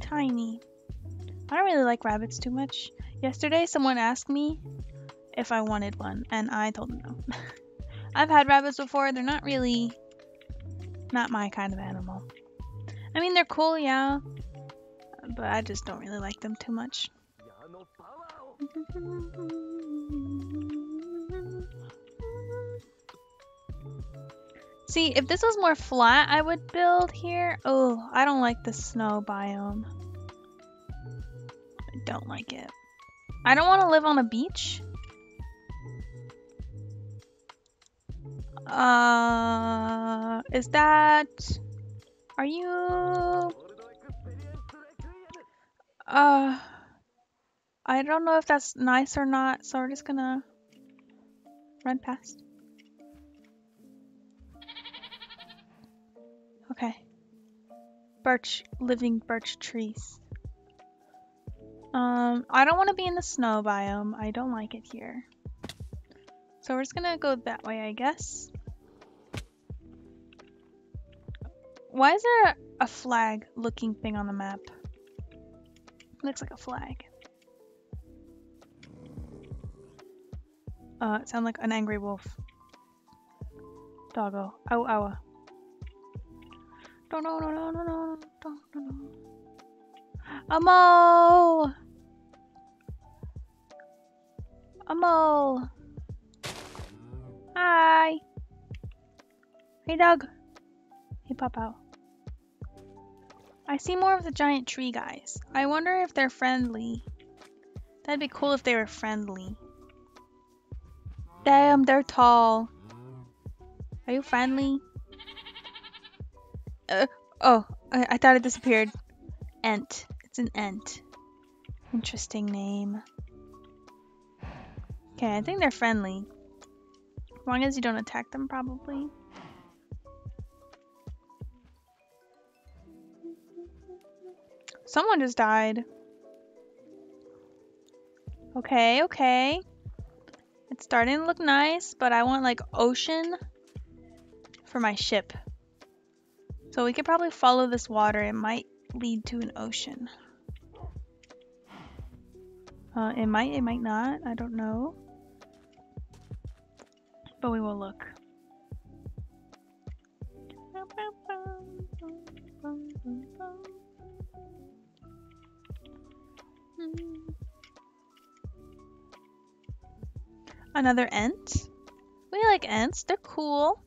Tiny. I don't really like rabbits too much. Yesterday, someone asked me if I wanted one, and I told them no. I've had rabbits before. They're not really not my kind of animal. I mean, they're cool, yeah, but I just don't really like them too much. See, if this was more flat, I would build here. Oh, I don't like the snow biome. I don't like it. I don't want to live on a beach. Uh, is that... Are you... Uh... I don't know if that's nice or not, so we're just gonna run past. Okay. Birch, living birch trees. Um, I don't want to be in the snow biome. I don't like it here. So we're just gonna go that way, I guess. Why is there a flag looking thing on the map? Looks like a flag. Uh, it sounds like an angry wolf. Doggo. Ow, ow. Amo! Amo! Hi! Hey, Doug. Hey, pop out. I see more of the giant tree guys. I wonder if they're friendly. That'd be cool if they were friendly. Damn, they're tall. Are you friendly? Uh, oh, I, I thought it disappeared. Ent. It's an Ent. Interesting name. Okay, I think they're friendly. As long as you don't attack them, probably. Someone just died. Okay, okay. It's starting to look nice, but I want like ocean for my ship. So we could probably follow this water. It might lead to an ocean. Uh, it might, it might not. I don't know. But we will look. Another Ent? We like Ents. They're cool.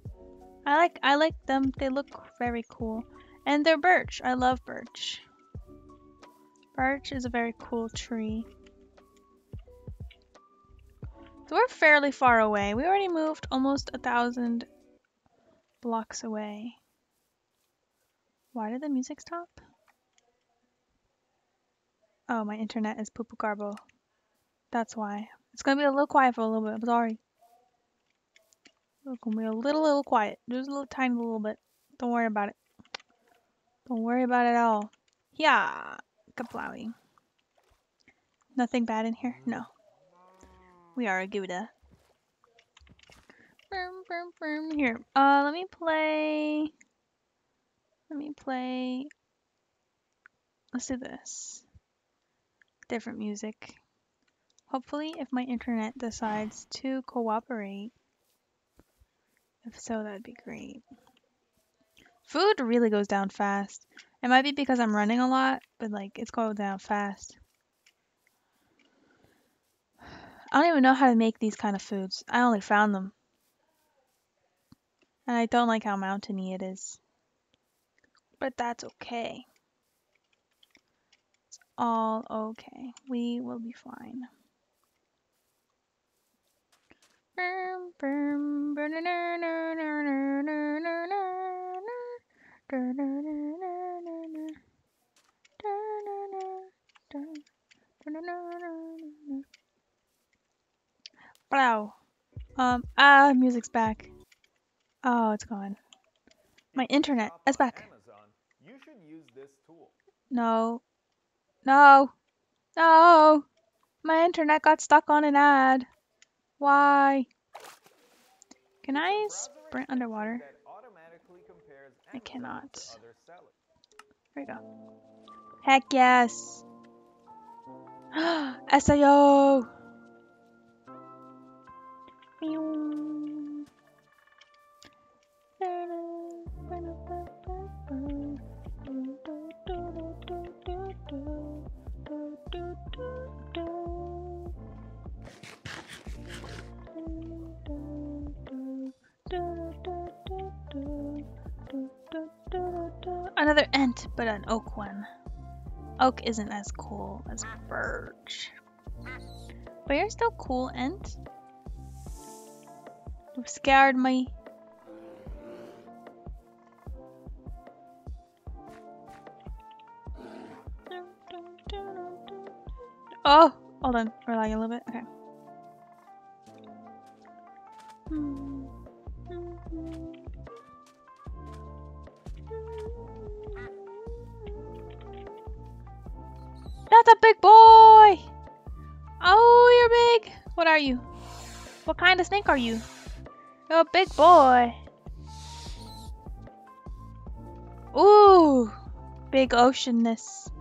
I like I like them. They look very cool. And they're birch. I love birch. Birch is a very cool tree. So we're fairly far away. We already moved almost a thousand blocks away. Why did the music stop? Oh, my internet is poo poo garbo. That's why. It's gonna be a little quiet for a little bit. I'm sorry. It's gonna be a little, little quiet. Just a little tiny little bit. Don't worry about it. Don't worry about it at all. Yeah, Kaplowy. Nothing bad in here? No. We are a Gouda. Here, uh, let me play. Let me play. Let's do this. Different music. Hopefully, if my internet decides to cooperate. If so, that'd be great. Food really goes down fast. It might be because I'm running a lot, but like, it's going down fast. I don't even know how to make these kind of foods. I only found them. And I don't like how mountainy it is. But that's okay. It's all okay. We will be fine. Wow. Um, ah, music's back. Oh, it's gone. My internet is back. No. No. No. My internet got stuck on an ad. Why? Can I sprint underwater? I cannot. There we go. Heck yes! SIO! Another Ent, but an oak one. Oak isn't as cool as birch. But you're still cool, Ent. You scared me. Oh! Hold on, we're lagging a little bit. Okay. Hmm. That's a big boy! Oh, you're big! What are you? What kind of snake are you? You're a big boy. Ooh! Big oceanness.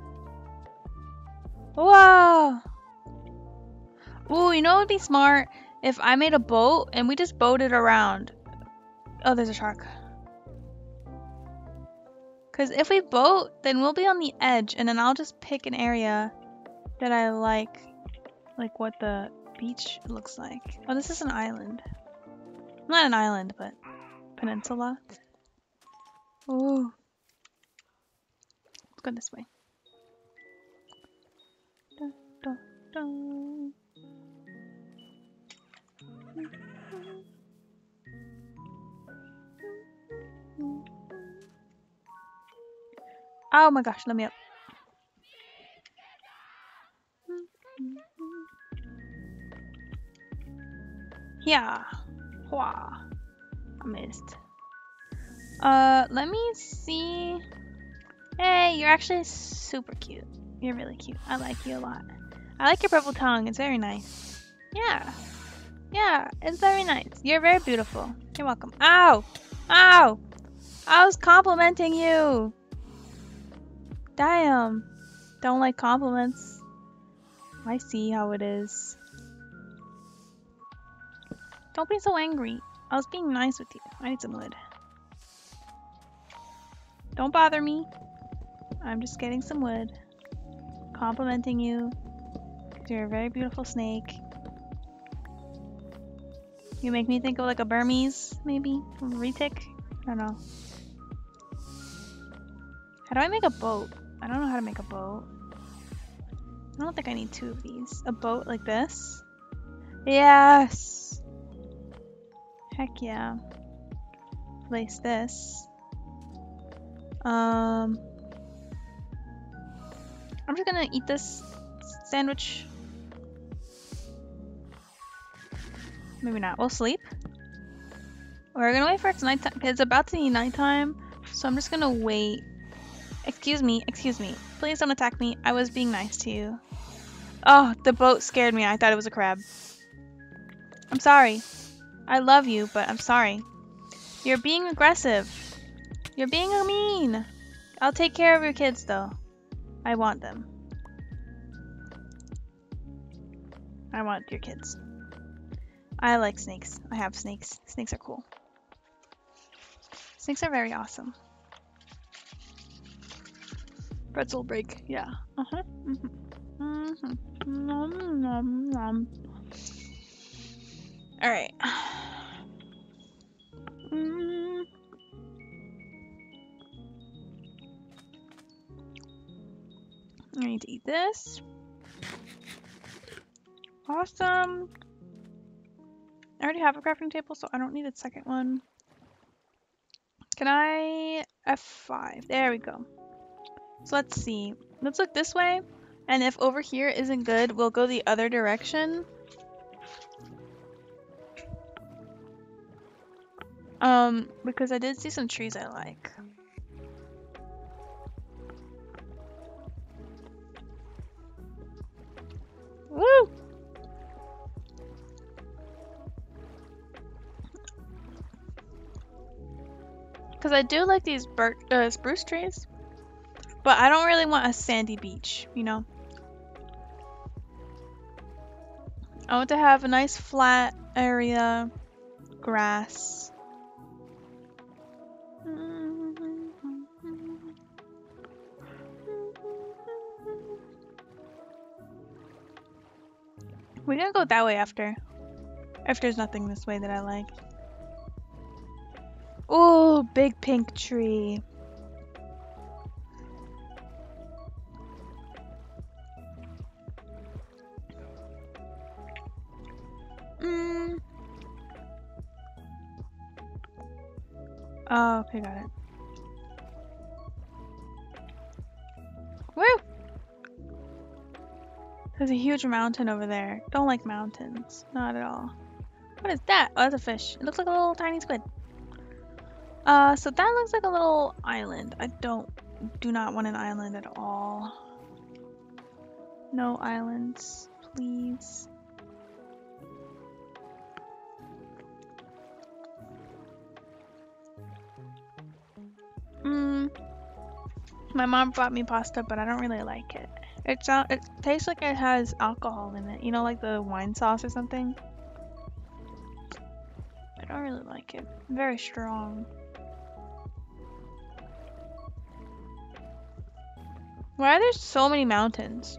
Whoa! Ooh, you know what would be smart? If I made a boat and we just boated around. Oh, there's a shark. Because if we boat, then we'll be on the edge, and then I'll just pick an area that I like, like what the beach looks like. Oh, this is an island. Not an island, but peninsula. Ooh. Let's go this way. Dun, dun, dun. Oh my gosh, let me up. Yeah. Hua. I missed. Uh, let me see. Hey, you're actually super cute. You're really cute. I like you a lot. I like your purple tongue. It's very nice. Yeah. Yeah, it's very nice. You're very beautiful. You're welcome. Ow! Ow! I was complimenting you! Damn. Um, don't like compliments. I see how it is. Don't be so angry. I was being nice with you. I need some wood. Don't bother me. I'm just getting some wood. Complimenting you. You're a very beautiful snake. You make me think of like a Burmese, maybe? Retic? I don't know. How do I make a boat? I don't know how to make a boat. I don't think I need two of these. A boat like this? Yes! Heck yeah. Place this. Um, I'm just gonna eat this sandwich. Maybe not. We'll sleep. We're gonna wait for it's nighttime. It's about to be nighttime, so I'm just gonna wait. Excuse me, excuse me. Please don't attack me. I was being nice to you. Oh, the boat scared me. I thought it was a crab. I'm sorry. I love you, but I'm sorry. You're being aggressive. You're being mean. I'll take care of your kids, though. I want them. I want your kids. I like snakes. I have snakes. Snakes are cool. Snakes are very awesome. Pretzel break. Yeah. Uh-huh. Mm-hmm. Mm-hmm. Nom, nom. All right. Mm. I need to eat this. Awesome. I already have a crafting table, so I don't need a second one. Can I... F5. There we go. So let's see. Let's look this way. And if over here isn't good, we'll go the other direction. Um, because I did see some trees I like. Woo! Because I do like these uh, spruce trees. But I don't really want a sandy beach, you know? I want to have a nice flat area, grass. We're gonna go that way after. If there's nothing this way that I like. Oh, big pink tree. Oh, okay, got it. Woo! There's a huge mountain over there. Don't like mountains. Not at all. What is that? Oh, that's a fish. It looks like a little tiny squid. Uh, so that looks like a little island. I don't, do not want an island at all. No islands, please. Mmm. My mom brought me pasta, but I don't really like it. It it tastes like it has alcohol in it. You know, like the wine sauce or something. I don't really like it. Very strong. Why are there so many mountains?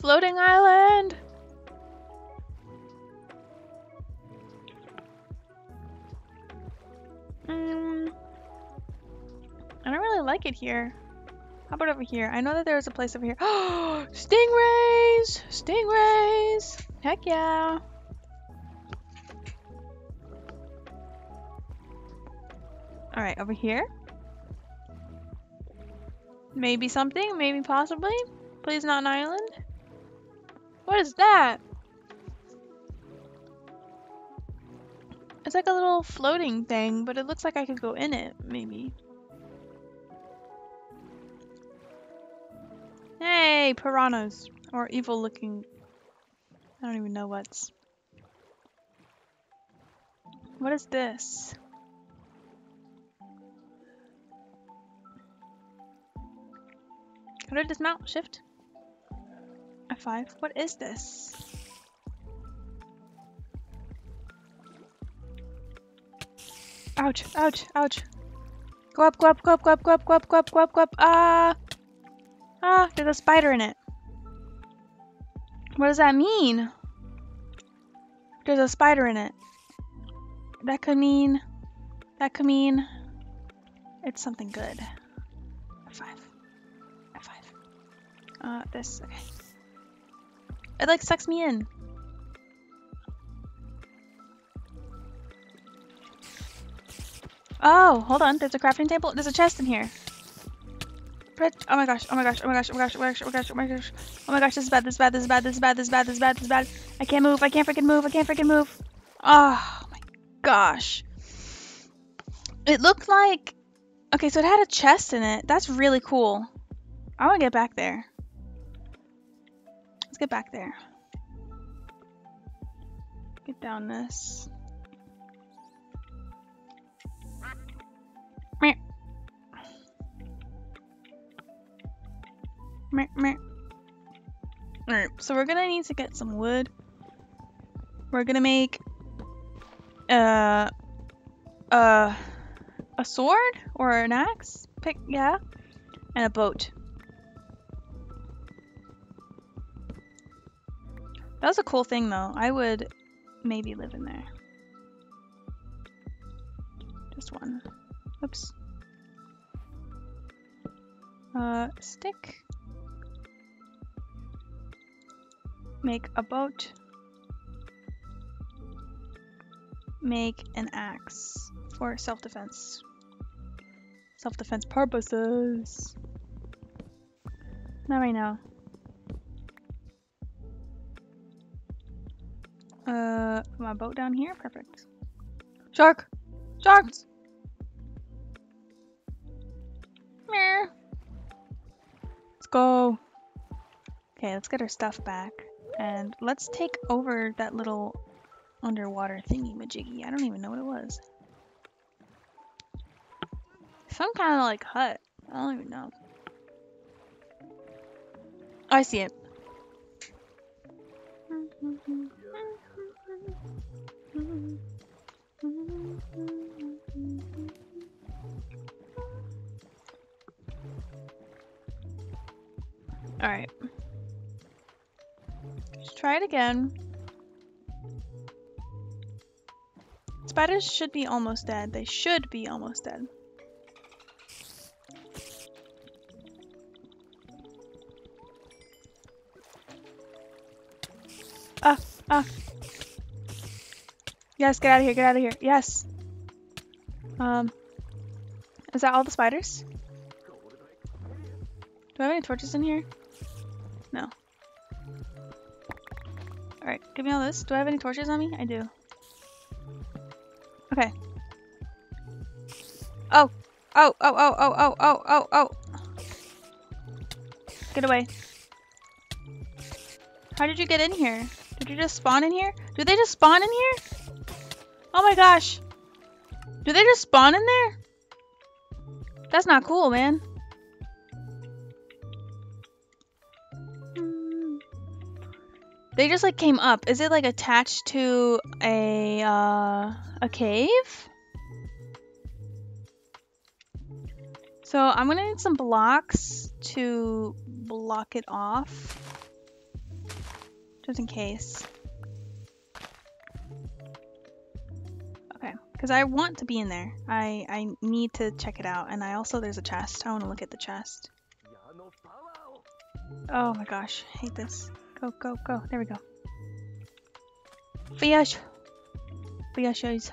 Floating island! Mm, I don't really like it here. How about over here? I know that there is a place over here. Oh, stingrays! Stingrays! Heck yeah! Alright, over here. Maybe something, maybe possibly. Please not an island. What is that? It's like a little floating thing, but it looks like I could go in it, maybe. Hey, piranhas. Or evil looking... I don't even know what's... What is this? Did I dismount? Shift? F5. What is this? Ouch, ouch, ouch. Go up, go up, go up, go up, go up, go up, go up, go up, go up. Ah! Ah, there's a spider in it. What does that mean? There's a spider in it. That could mean... That could mean... It's something good. F5. F5. Uh, this, okay. It like sucks me in. Oh, hold on. There's a crafting table. There's a chest in here. Oh my gosh, oh my gosh, oh my gosh, oh my gosh, oh my gosh, oh my gosh, oh my gosh. Oh my gosh, this is bad, this is bad, this is bad, this is bad, this is bad, this is bad, this is bad. I can't move, I can't freaking move, I can't freaking move. Ah, oh my gosh. It looked like... Okay, so it had a chest in it. That's really cool. I want to get back there. Let's get back there. Get down this. Meh. Meh, meh. Alright, so we're gonna need to get some wood. We're gonna make uh uh a sword or an axe? Pick yeah. And a boat. That was a cool thing though. I would maybe live in there. Just one. Oops. Uh, stick. Make a boat. Make an axe for self-defense. Self-defense purposes. Not right now. Uh, my boat down here? Perfect. Shark! Sharks! Meh. Let's go. Okay, let's get our stuff back. And let's take over that little underwater thingy majiggy. I don't even know what it was. Some kind of like hut. I don't even know. Oh, I see it. Alright. Let's try it again. Spiders should be almost dead. They should be almost dead. Ah, ah. Yes, get out of here, get out of here. Yes. Um, is that all the spiders? Do I have any torches in here? No. Alright, give me all this. Do I have any torches on me? I do. Okay. Oh! Oh, oh, oh, oh, oh, oh, oh, oh! Get away. How did you get in here? Did you just spawn in here? Do they just spawn in here? Oh my gosh! Do they just spawn in there? That's not cool, man. They just like came up. Is it like attached to a uh, a cave? So I'm gonna need some blocks to block it off. Just in case. Okay, because I want to be in there. I, I need to check it out. And I also, there's a chest. I want to look at the chest. Oh my gosh, hate this. Go, go, go. There we go. Fish. Fishes.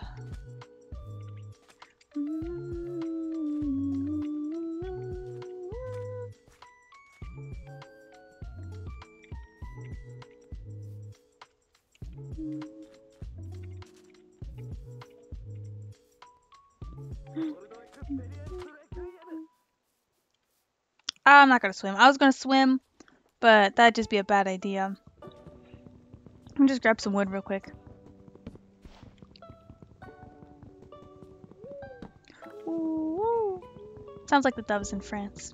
I'm not gonna swim. I was gonna swim, but that'd just be a bad idea. Me just grab some wood real quick. Ooh, Sounds like the doves in France.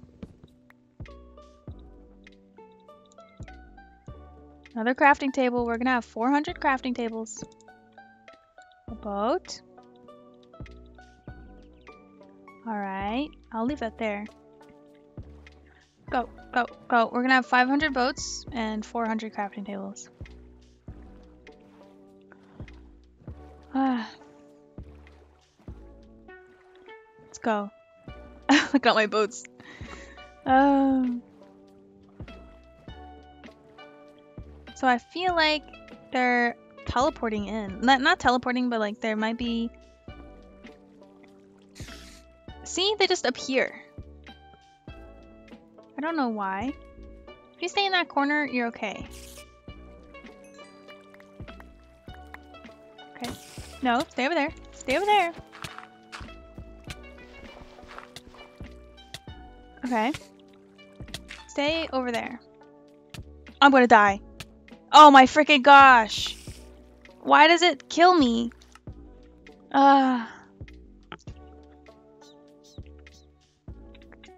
Another crafting table. We're gonna have 400 crafting tables. A boat. Alright, I'll leave that there. Go, go. We're gonna have 500 boats and 400 crafting tables. Ah. Let's go. Look at my boats. Um. So I feel like they're teleporting in. Not not teleporting, but like there might be. See, they just appear. I don't know why. If you stay in that corner, you're okay. Okay. No, stay over there. Stay over there. Okay. Stay over there. I'm gonna die. Oh my freaking gosh! Why does it kill me? Ah.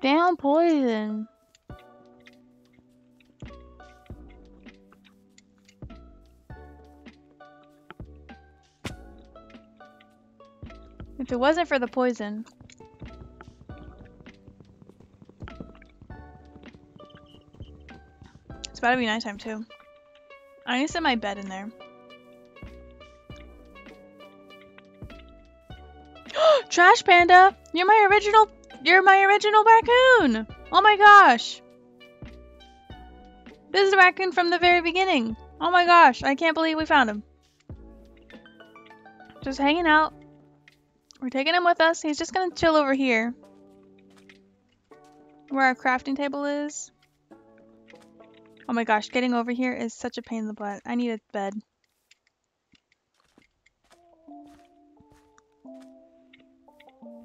Damn poison. If it wasn't for the poison. It's about to be nighttime too. I need to set my bed in there. Trash Panda! You're my original- You're my original raccoon! Oh my gosh! This is the raccoon from the very beginning. Oh my gosh, I can't believe we found him. Just hanging out. We're taking him with us. He's just gonna chill over here. Where our crafting table is. Oh my gosh, getting over here is such a pain in the butt. I need a bed.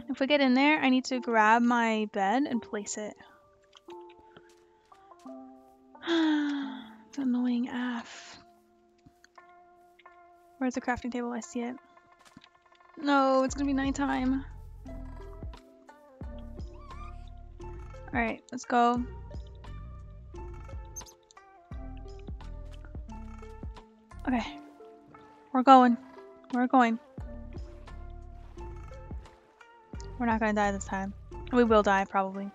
If we get in there, I need to grab my bed and place it. it's annoying AF. Where's the crafting table? I see it. No, it's gonna be nighttime. Alright, let's go. Okay. We're going. We're going. We're not gonna die this time. We will die, probably.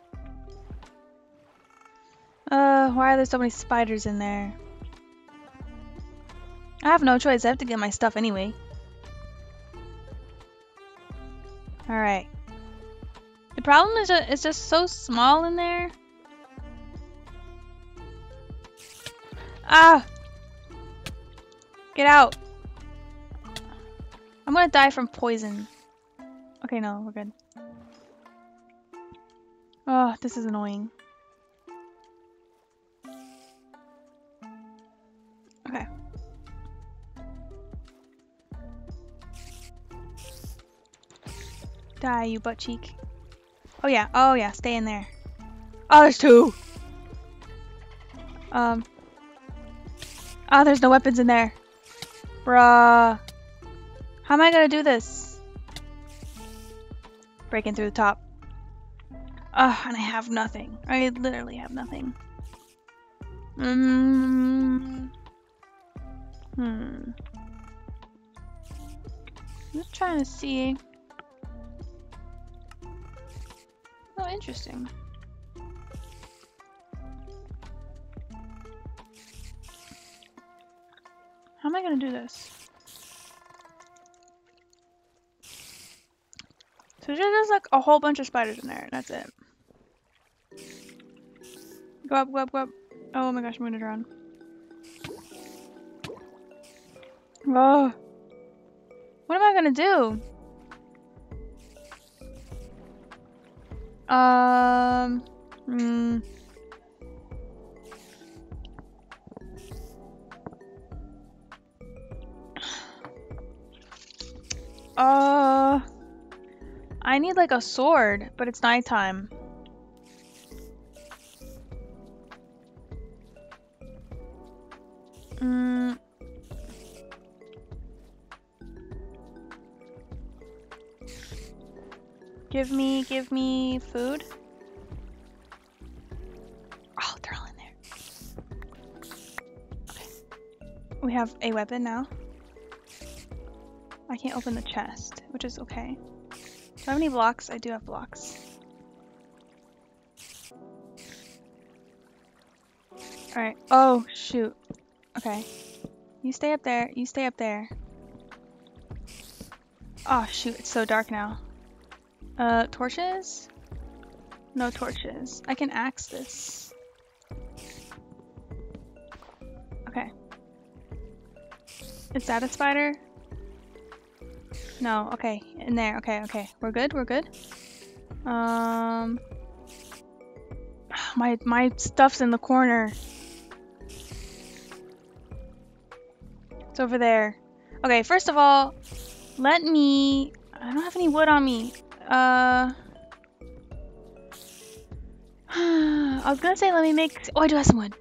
Uh, why are there so many spiders in there? I have no choice. I have to get my stuff anyway. Alright. The problem is it's just so small in there. Ah! Get out! I'm gonna die from poison. Okay, no, we're good. Oh, this is annoying. Okay. Die, you butt cheek. Oh yeah, oh yeah, stay in there. Oh, there's two! Um. Oh, there's no weapons in there. Bruh. How am I gonna do this? Breaking through the top. Ugh, and I have nothing. I literally have nothing. Mm. Hmm. Just trying to see. Interesting. How am I gonna do this? So there's like a whole bunch of spiders in there, and that's it. Go up, go up, go up. Oh my gosh, I'm gonna drown. Oh. What am I gonna do? Um. Hmm. Uh. I need like a sword, but it's nighttime. Give me, give me food. Oh, they're all in there. Okay. We have a weapon now. I can't open the chest, which is okay. Do I have any blocks? I do have blocks. Alright. Oh, shoot. Okay. You stay up there. You stay up there. Oh, shoot. It's so dark now. Uh, torches? No torches. I can axe this. Okay. Is that a spider? No, okay. In there. Okay, okay. We're good? We're good? Um... My, my stuff's in the corner. It's over there. Okay, first of all, let me... I don't have any wood on me. Uh... I was gonna say let me make... Oh, I do have some wood.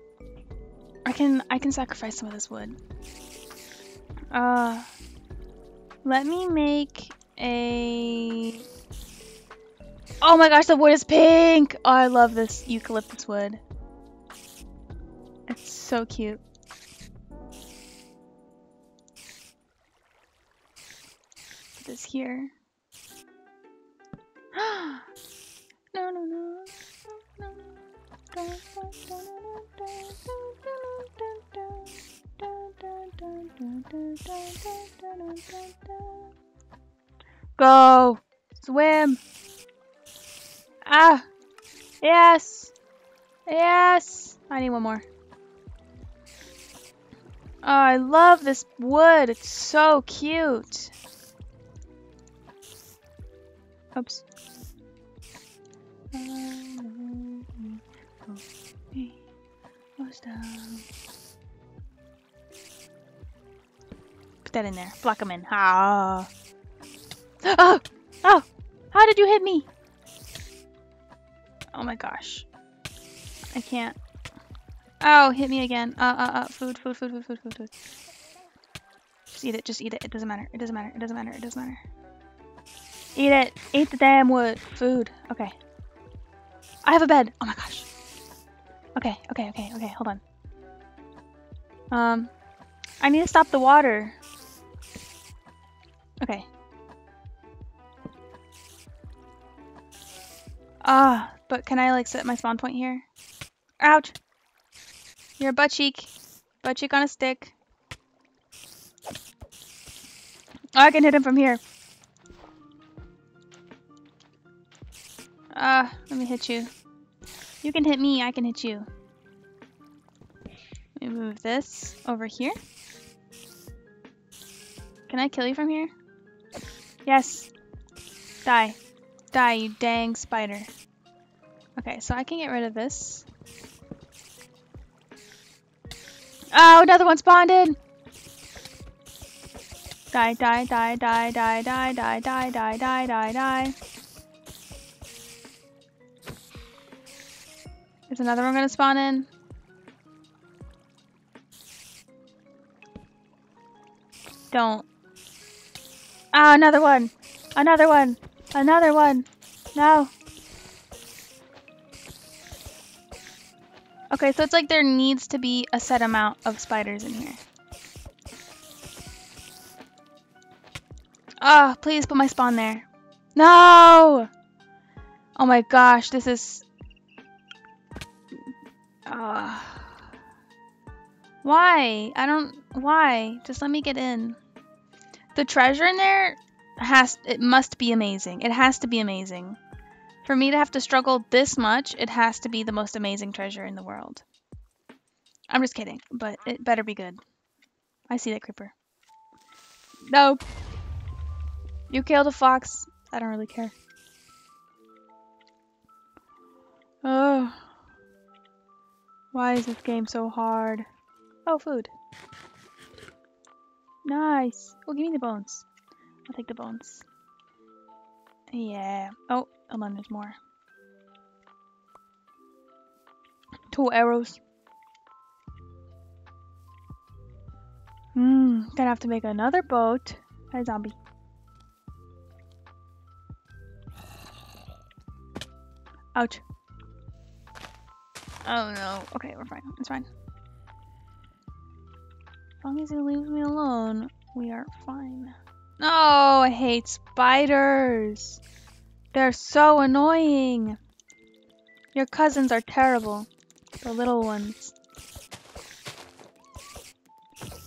I can I can sacrifice some of this wood. Uh... Let me make a... Oh my gosh, the wood is pink! Oh, I love this eucalyptus wood. It's so cute. Put this here. No, no, no. Go! Swim! Ah! Yes! Yes! I need one more. Oh, I love this wood. It's so cute. Oops. Put that in there. Block them in. Ah. Oh! Oh! How did you hit me? Oh my gosh. I can't. Oh, hit me again. Uh, uh, uh. Food, food, food, food, food, food, food. Just eat it. Just eat it. It doesn't matter. It doesn't matter. It doesn't matter. It doesn't matter. Eat it. Eat the damn wood. Food. Okay. I have a bed. Oh my gosh. Okay, okay, okay, okay. Hold on. Um, I need to stop the water. Okay. Ah, but can I like set my spawn point here? Ouch! You're a butt cheek. Butt cheek on a stick. Oh, I can hit him from here. Ah, uh, let me hit you. You can hit me, I can hit you. Let me move this over here. Can I kill you from here? Yes. Die. Die, you dang spider. Okay, so I can get rid of this. Oh, another one spawned! Die, die, die, die, die, die, die, die, die, die, die, die. Is another one gonna spawn in? Don't. Ah, another one! Another one! Another one! No! Okay, so it's like there needs to be a set amount of spiders in here. Ah, oh, please put my spawn there. No! Oh my gosh, this is... Uh... Why? I don't... Why? Just let me get in. The treasure in there has... It must be amazing. It has to be amazing. For me to have to struggle this much, it has to be the most amazing treasure in the world. I'm just kidding, but it better be good. I see that creeper. Nope. You killed a fox. I don't really care. Oh. Why is this game so hard? Oh, food. Nice. Oh, give me the bones. I'll take the bones. Yeah. Oh, and then there's more. Two arrows. Hmm, gonna have to make another boat. Hi, zombie. Ouch. Oh no. Okay, we're fine. It's fine. As long as he leaves me alone, we are fine. No, oh, I hate spiders. They're so annoying. Your cousins are terrible. The little ones.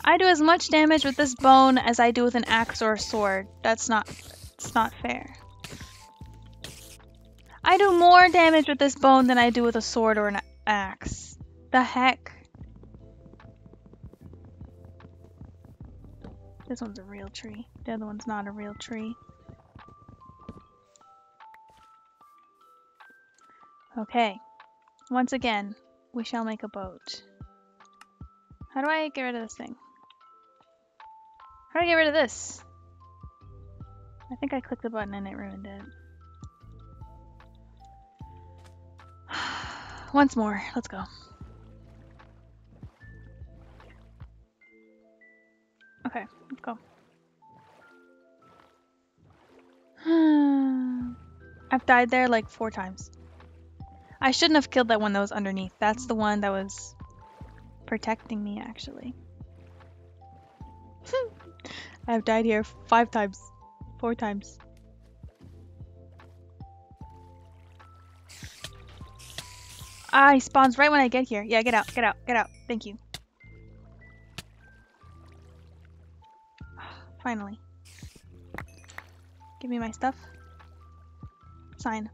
I do as much damage with this bone as I do with an axe or a sword. That's not, it's not fair. I do more damage with this bone than I do with a sword or an axe. The heck? This one's a real tree. The other one's not a real tree. Okay. Once again, we shall make a boat. How do I get rid of this thing? How do I get rid of this? I think I clicked the button and it ruined it. Once more. Let's go. Okay, let's go. I've died there like four times. I shouldn't have killed that one that was underneath. That's the one that was protecting me, actually. I've died here five times. Four times. Ah, he spawns right when I get here. Yeah, get out, get out, get out. Thank you. Finally. Give me my stuff. Sign.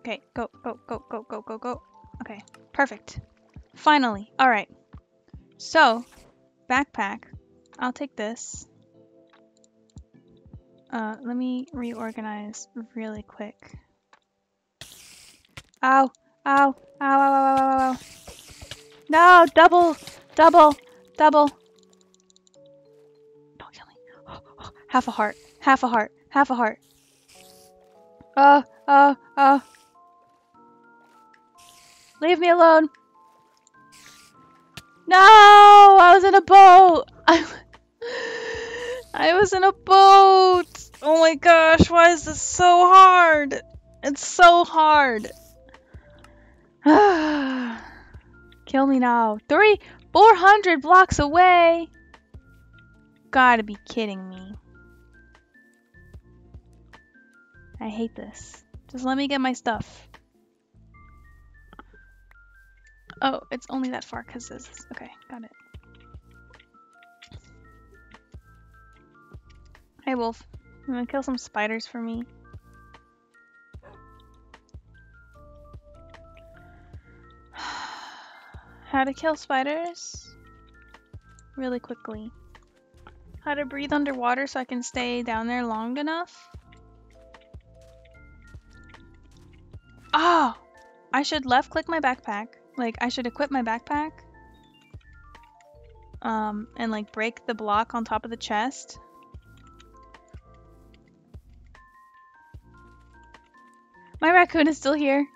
Okay, go, go, go, go, go, go, go. Okay, perfect. Finally. Alright. So, backpack. I'll take this. Uh, let me reorganize really quick. Ow, ow, ow, ow, ow, ow, ow. No, double, double, double. Don't kill me. Half a heart, half a heart, half a heart. Uh, uh, uh. Leave me alone. No, I was in a boat. I, I was in a boat. Oh my gosh, why is this so hard? It's so hard. Kill me now. Three, 400 blocks away. Gotta be kidding me. I hate this. Just let me get my stuff. Oh, it's only that far because this. Okay, got it. Hey, Wolf. You wanna kill some spiders for me? How to kill spiders? Really quickly. how to breathe underwater so I can stay down there long enough. Oh! I should left click my backpack. Like, I should equip my backpack. Um, and like break the block on top of the chest. My raccoon is still here.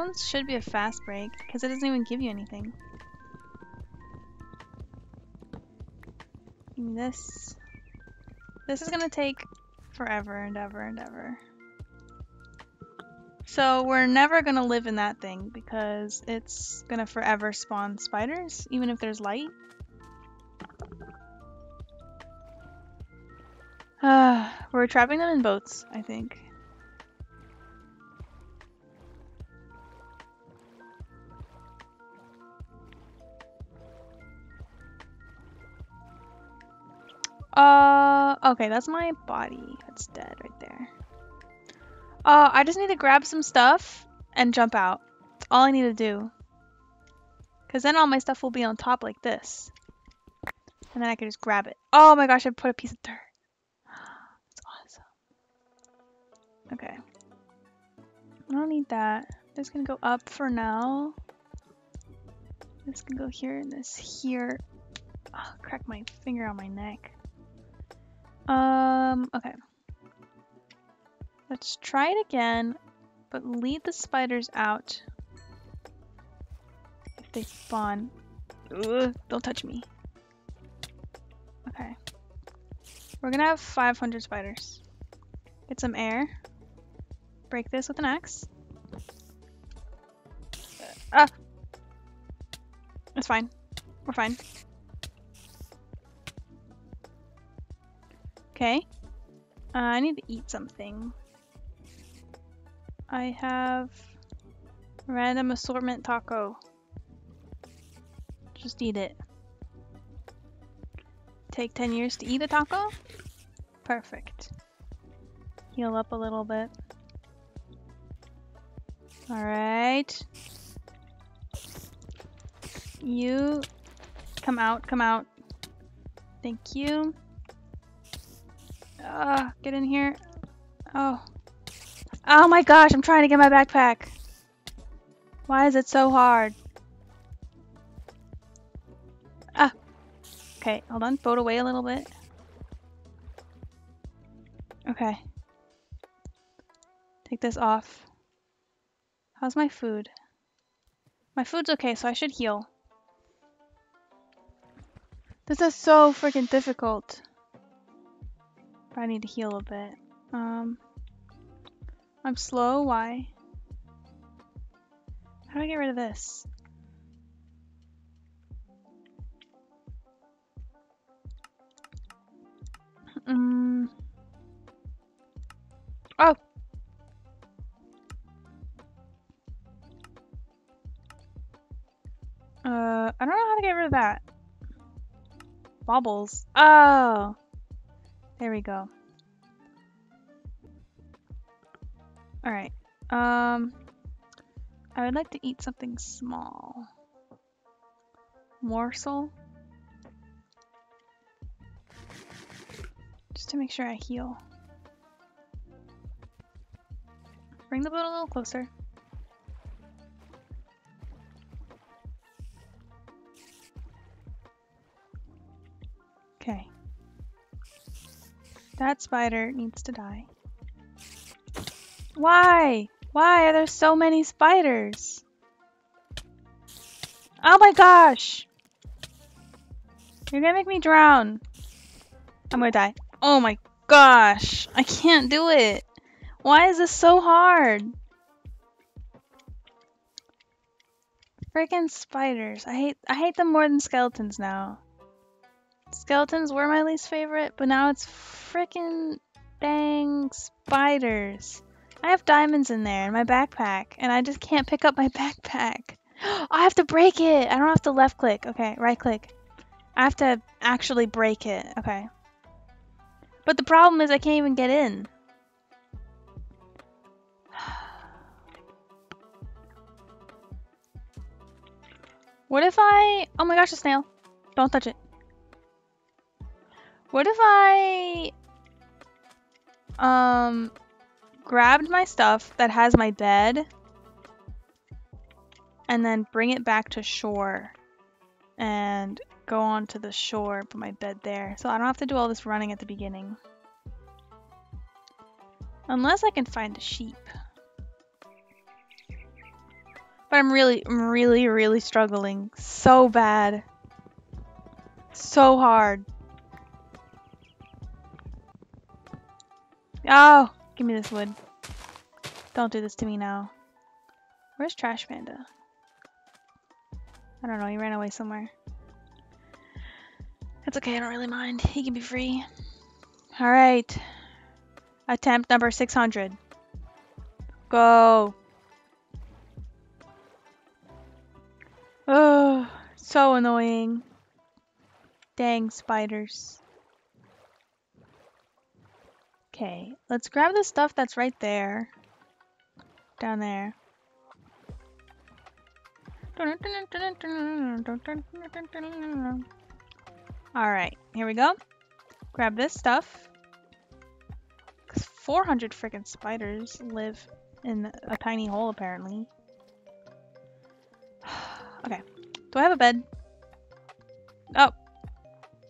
One should be a fast break, because it doesn't even give you anything. Give me this. This is gonna take forever and ever and ever. So we're never gonna live in that thing because it's gonna forever spawn spiders, even if there's light. Uh, we're trapping them in boats, I think. Uh, okay, that's my body. That's dead right there. Uh, I just need to grab some stuff and jump out. That's all I need to do. Because then all my stuff will be on top like this. And then I can just grab it. Oh my gosh, I put a piece of dirt. That's awesome. Okay. I don't need that. This can go up for now. This can go here and this here. Oh, crack my finger on my neck. Um, okay. Let's try it again, but lead the spiders out. If they spawn. Ugh, don't touch me. Okay. We're gonna have 500 spiders. Get some air. Break this with an axe. Ah! It's fine. We're fine. Okay. Uh, I need to eat something. I have random assortment taco. Just eat it. Take 10 years to eat a taco? Perfect. Heal up a little bit. Alright. You come out, come out. Thank you. Uh, get in here. Oh. Oh my gosh, I'm trying to get my backpack. Why is it so hard? Ah. Okay, hold on. Boat away a little bit. Okay. Take this off. How's my food? My food's okay, so I should heal. This is so freaking difficult. I need to heal a bit. Um, I'm slow. Why? How do I get rid of this? Um. Oh. Uh, I don't know how to get rid of that. Bobbles. Oh. There we go. Alright. Um, I would like to eat something small. Morsel. Just to make sure I heal. Bring the boat a little closer. That spider needs to die. Why? Why are there so many spiders? Oh my gosh! You're gonna make me drown. I'm gonna die. Oh my gosh! I can't do it! Why is this so hard? Freaking spiders. I hate I hate them more than skeletons now. Skeletons were my least favorite, but now it's freaking dang spiders. I have diamonds in there in my backpack, and I just can't pick up my backpack. I have to break it. I don't have to left click. Okay, right click. I have to actually break it. Okay. But the problem is I can't even get in. What if I... Oh my gosh, a snail. Don't touch it. What if I um grabbed my stuff that has my bed and then bring it back to shore and go on to the shore, put my bed there. So I don't have to do all this running at the beginning. Unless I can find a sheep. But I'm really, I'm really, really struggling. So bad. So hard. Oh, give me this wood. Don't do this to me now. Where's Trash Panda? I don't know, he ran away somewhere. That's okay, I don't really mind. He can be free. Alright. Attempt number 600. Go. Oh, so annoying. Dang spiders. Okay, let's grab the stuff that's right there. Down there. Alright, here we go. Grab this stuff. 400 freaking spiders live in a tiny hole, apparently. okay. Do I have a bed? Oh.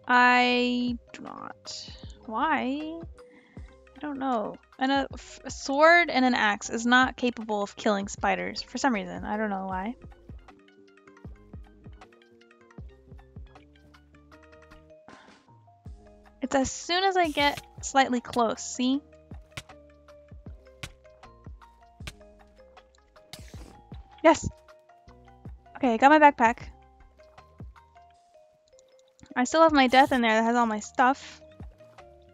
I do not. Why? I don't know. And a, a sword and an axe is not capable of killing spiders for some reason. I don't know why. It's as soon as I get slightly close, see? Yes! Okay, I got my backpack. I still have my death in there that has all my stuff.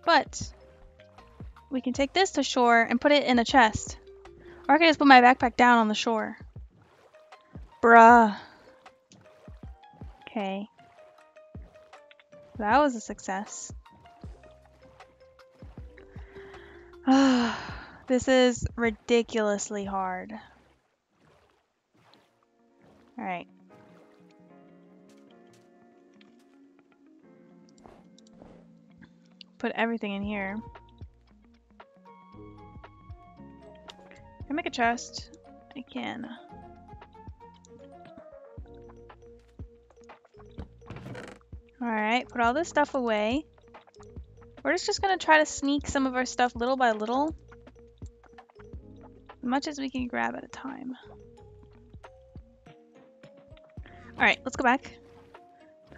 But, we can take this to shore and put it in a chest. Or I can just put my backpack down on the shore. Bruh. Okay. That was a success. this is ridiculously hard. Alright. Put everything in here. Can I make a chest? I can. Alright, put all this stuff away. We're just, just gonna try to sneak some of our stuff little by little. As much as we can grab at a time. Alright, let's go back.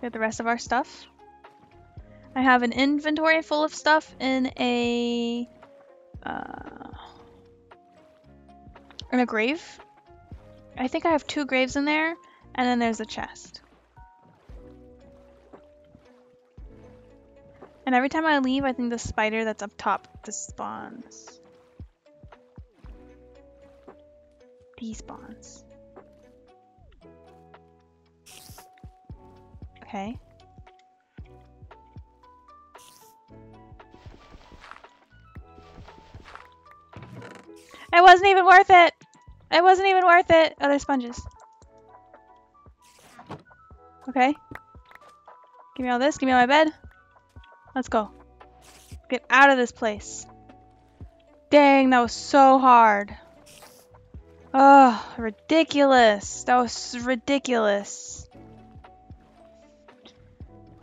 Get the rest of our stuff. I have an inventory full of stuff in a... Uh, in a grave. I think I have two graves in there, and then there's a chest. And every time I leave, I think the spider that's up top despawns. Despawns. Okay. It wasn't even worth it! It wasn't even worth it! Other oh, sponges. Okay. Give me all this, give me all my bed. Let's go. Get out of this place. Dang, that was so hard. Oh, ridiculous. That was ridiculous.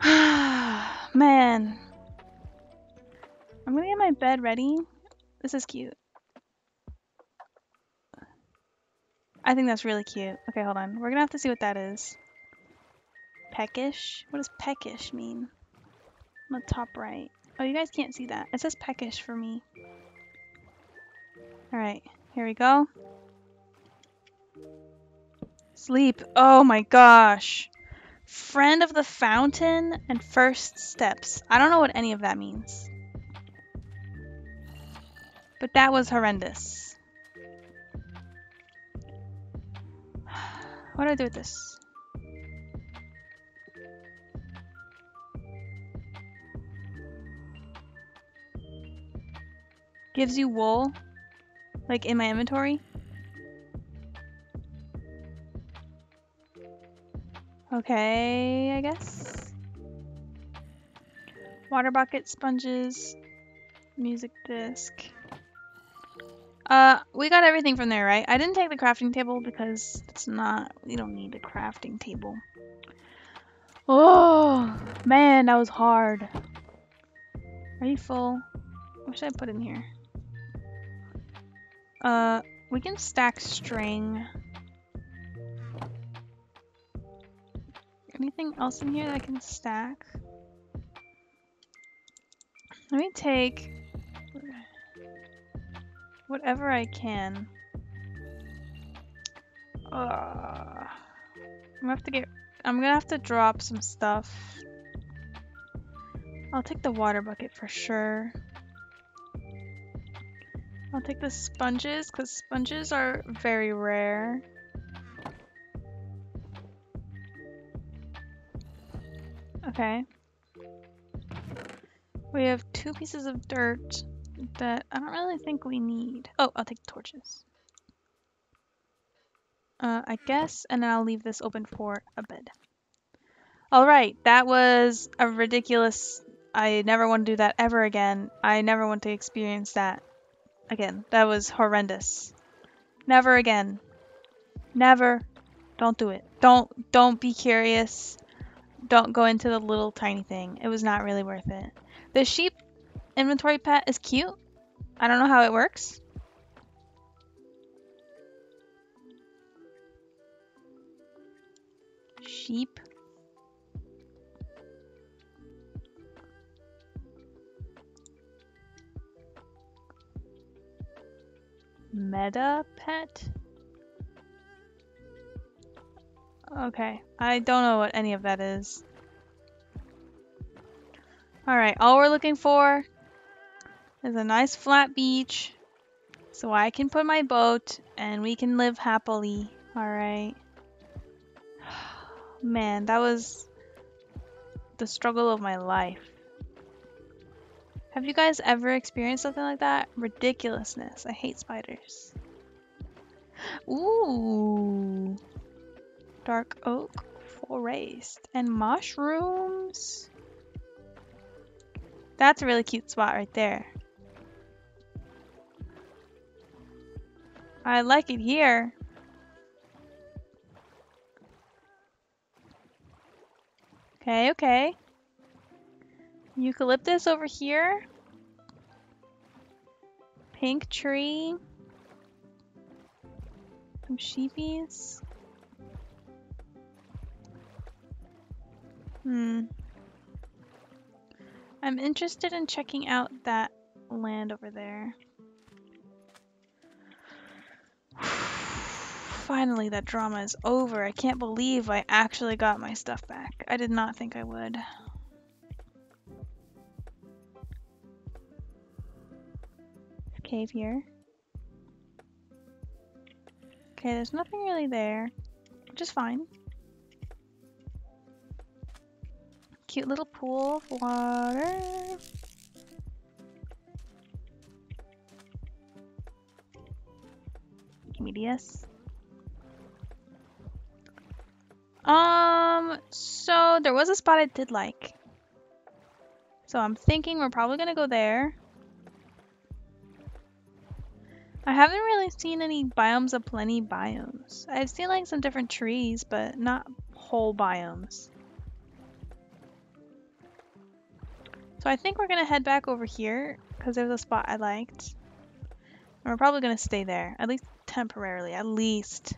Man. I'm gonna get my bed ready. This is cute. I think that's really cute. Okay, hold on. We're gonna have to see what that is. Peckish? What does peckish mean? On the top right. Oh, you guys can't see that. It says peckish for me. Alright, here we go. Sleep. Oh my gosh. Friend of the fountain and first steps. I don't know what any of that means. But that was horrendous. What do I do with this? Gives you wool, like in my inventory. Okay, I guess. Water bucket, sponges, music disc. Uh, we got everything from there, right? I didn't take the crafting table because it's not, we don't need a crafting table. Oh, man, that was hard. Are you full? What should I put in here? Uh, we can stack string. Anything else in here that I can stack? Let me take whatever I can. Uh, I'm gonna have to get. I'm gonna have to drop some stuff. I'll take the water bucket for sure. I'll take the sponges because sponges are very rare. Okay. We have two pieces of dirt that I don't really think we need. Oh, I'll take the torches. Uh, I guess, and then I'll leave this open for a bed. Alright, that was a ridiculous... I never want to do that ever again. I never want to experience that again. That was horrendous. Never again. Never. Don't do it. Don't don't be curious. Don't go into the little tiny thing. It was not really worth it. The sheep inventory pet is cute. I don't know how it works. Sheep. Meta pet? Okay, I don't know what any of that is. Alright, all we're looking for is a nice flat beach so I can put my boat and we can live happily. Alright. Man, that was the struggle of my life. Have you guys ever experienced something like that? Ridiculousness. I hate spiders. Ooh. Dark oak forest and mushrooms. That's a really cute spot right there. I like it here. Okay, okay. Eucalyptus over here. Pink tree. Some sheepies. Hmm. I'm interested in checking out that land over there. Finally, that drama is over. I can't believe I actually got my stuff back. I did not think I would. Cave here. Okay, there's nothing really there, which is fine. Cute little pool of water. Give me DS. Um, so there was a spot I did like. So I'm thinking we're probably gonna go there. I haven't really seen any Biomes O' Plenty biomes. I've seen like some different trees, but not whole biomes. So I think we're gonna head back over here because there's a spot I liked. And we're probably gonna stay there, at least temporarily, at least.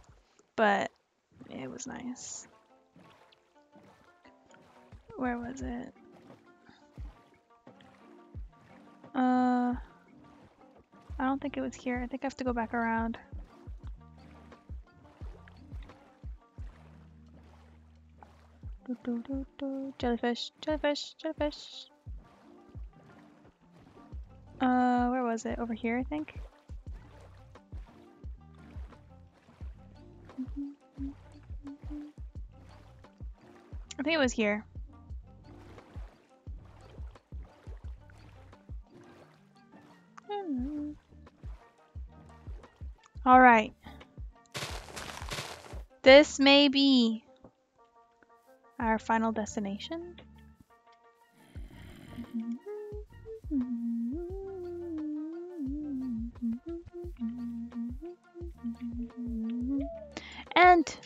But it was nice. Where was it? Uh, I don't think it was here. I think I have to go back around. Do, do, do, do. Jellyfish, jellyfish, jellyfish. Uh, where was it? Over here, I think. I think it was here. All right. This may be our final destination. And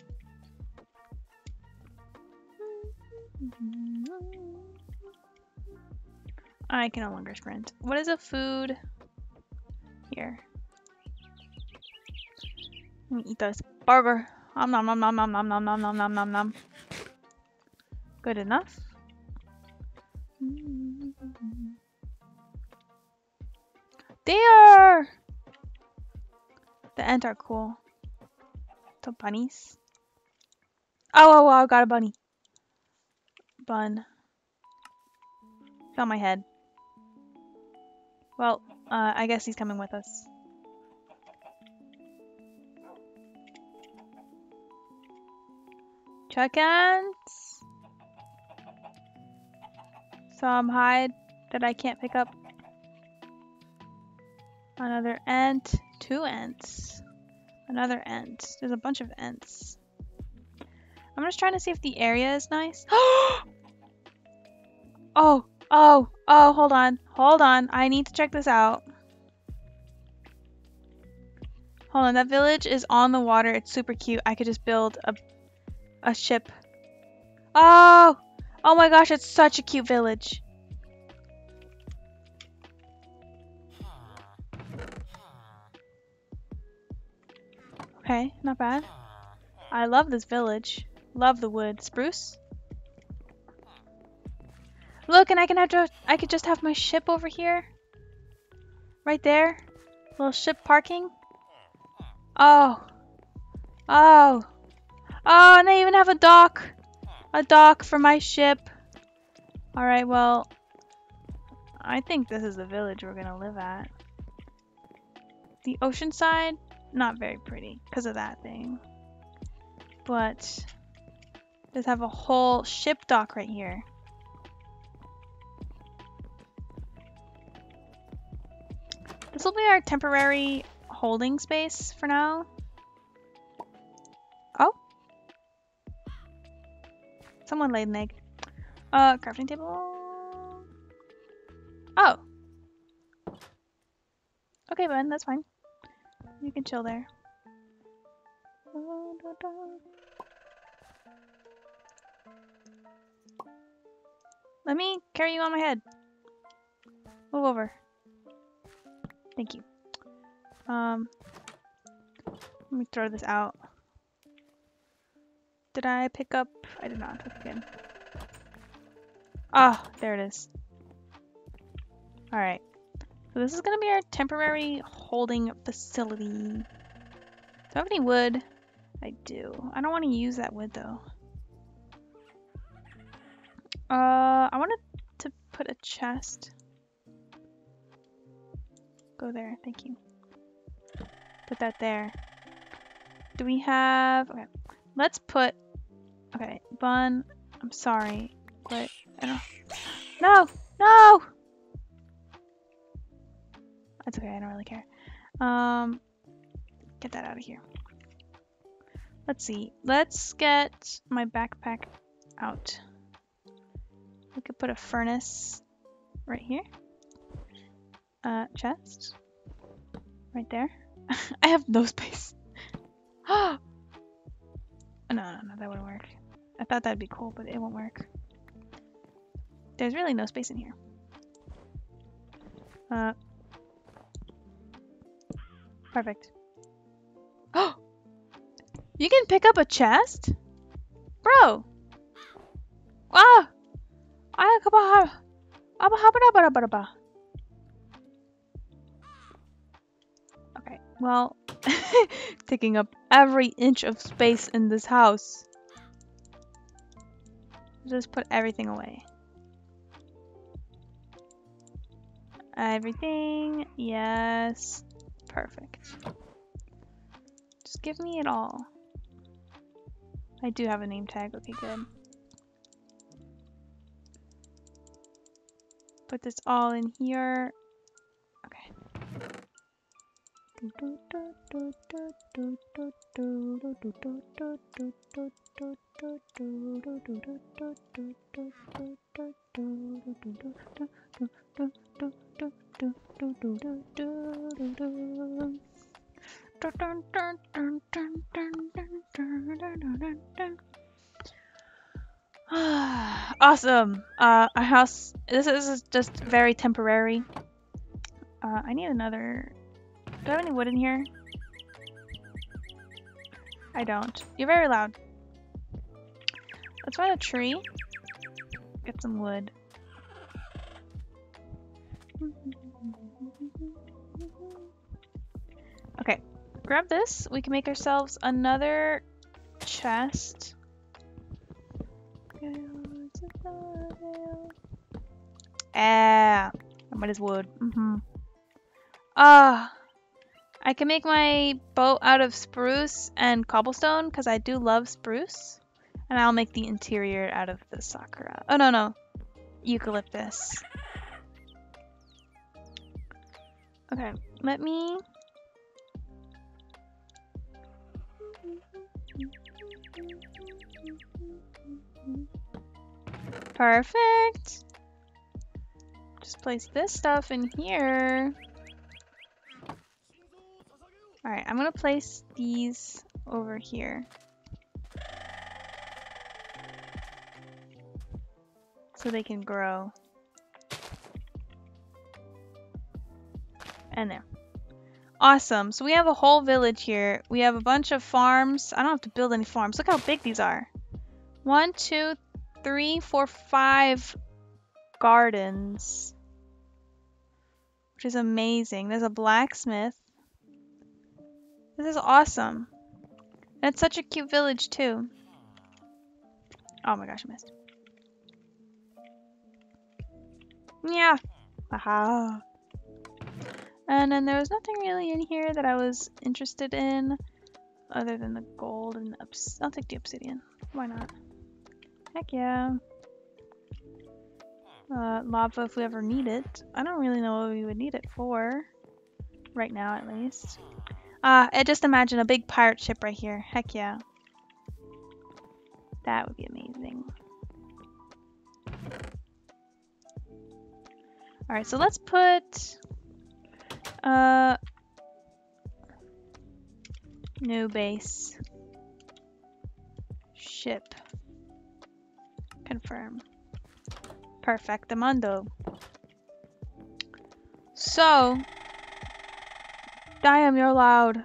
I can no longer sprint. What is a food? Here. Let me eat this burger. Om nom nom nom nom nom nom nom nom nom nom nom. Good enough. There! The ants are cool. The bunnies. Oh, oh, oh, I got a bunny. Bun. On my head. Well, uh, I guess he's coming with us. Chuck ants. Some hide that I can't pick up. Another ant. Two ants. Another ant. There's a bunch of ants. I'm just trying to see if the area is nice. oh! Oh! Oh! Hold on. Hold on. I need to check this out. Hold on. That village is on the water. It's super cute. I could just build a, a ship. Oh! Oh my gosh, it's such a cute village. Okay, not bad. I love this village. Love the wood. Spruce? Look, and I can have just, I could just have my ship over here. Right there. Little ship parking. Oh. Oh. Oh, and I even have a dock. A dock for my ship. Alright, well. I think this is the village we're gonna live at. The ocean side, not very pretty because of that thing. But let's have a whole ship dock right here. This will be our temporary holding space for now. Oh. Someone laid an egg. Uh, crafting table. Oh. Okay, bud, that's fine. You can chill there. Let me carry you on my head. Move over. Thank you. Um, let me throw this out. Did I pick up? I did not. Again. Ah, oh, there it is. Alright. So this is going to be our temporary holding facility. Do I have any wood? I do. I don't want to use that wood though. Uh, I wanted to put a chest. Go there, thank you. Put that there. Do we have... Okay, let's put... Okay, bun, I'm sorry, but I don't... No! No! That's okay, I don't really care. Um, get that out of here. Let's see. Let's get my backpack out. We could put a furnace right here. Uh, chest. Right there. I have no space. no, no, no, that wouldn't work. I thought that'd be cool, but it won't work. There's really no space in here. Uh, perfect. Oh! You can pick up a chest? Bro! Ah! I well, taking up every inch of space in this house. Just put everything away. Everything, yes, perfect. Just give me it all. I do have a name tag, okay good. Put this all in here. awesome. Uh, our house. This is just very temporary. Uh, I need another do I have any wood in here? I don't. You're very loud. Let's find a tree. Get some wood. Okay, grab this. We can make ourselves another chest. Ah, what is wood? Mm-hmm. Ah, I can make my boat out of spruce and cobblestone because I do love spruce. And I'll make the interior out of the sakura. Oh, no, no. Eucalyptus. Okay, let me... Perfect. Just place this stuff in here. Alright, I'm gonna place these over here. So they can grow. And there. Awesome. So we have a whole village here. We have a bunch of farms. I don't have to build any farms. Look how big these are. One, two, three, four, five gardens. Which is amazing. There's a blacksmith. This is awesome. And it's such a cute village too. Oh my gosh, I missed. Yeah. Aha. And then there was nothing really in here that I was interested in other than the gold and the I'll take the obsidian. Why not? Heck yeah. Uh, lava if we ever need it. I don't really know what we would need it for. Right now, at least. Ah, I just imagine a big pirate ship right here. Heck yeah. That would be amazing. Alright, so let's put... Uh... New base. Ship. Confirm. Perfect, Perfectamundo. So... Diam, you're loud.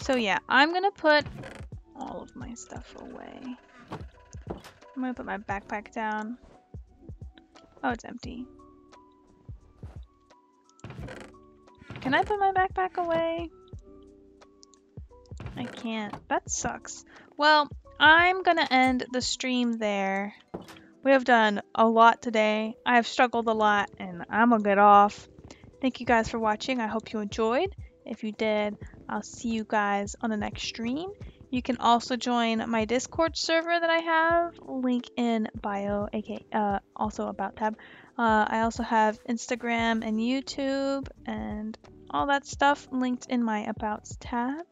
So yeah, I'm gonna put all of my stuff away. I'm gonna put my backpack down. Oh, it's empty. Can I put my backpack away? I can't. That sucks. Well, I'm gonna end the stream there. We have done a lot today. I have struggled a lot and I'm gonna get off. Thank you guys for watching. I hope you enjoyed. If you did, I'll see you guys on the next stream. You can also join my Discord server that I have, link in bio, aka uh, also about tab. Uh, I also have Instagram and YouTube and all that stuff linked in my abouts tab.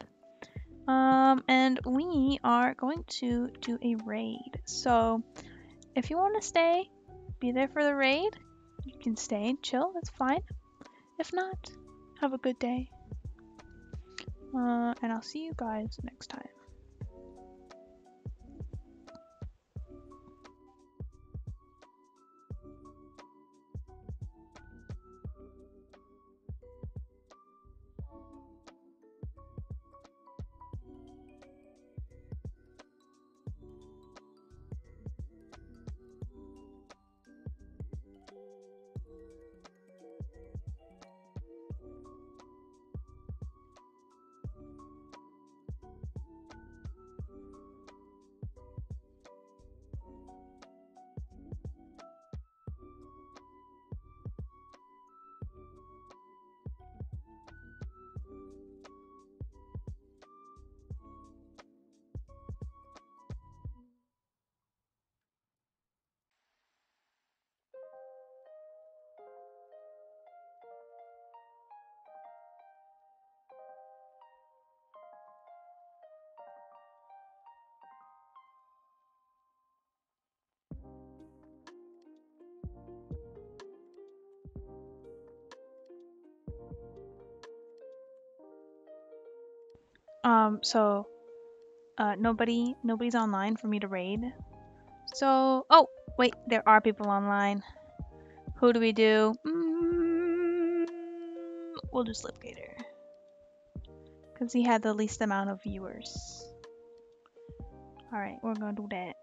Um, and we are going to do a raid. So if you want to stay, be there for the raid. You can stay and chill. That's fine. If not, have a good day. Uh, and I'll see you guys next time. Um, so uh, nobody nobody's online for me to raid. So oh wait, there are people online. Who do we do? Mm, we'll do Slipgator. Because he had the least amount of viewers. Alright, we're gonna do that.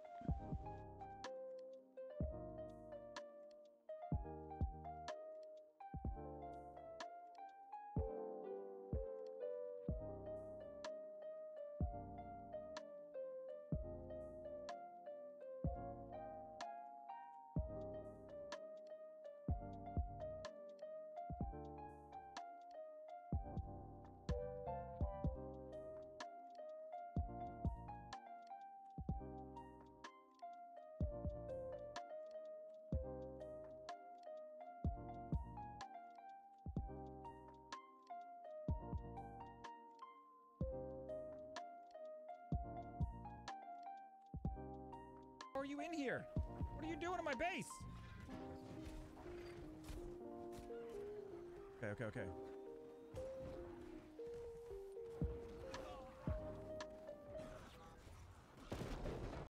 Base? Okay, okay, okay.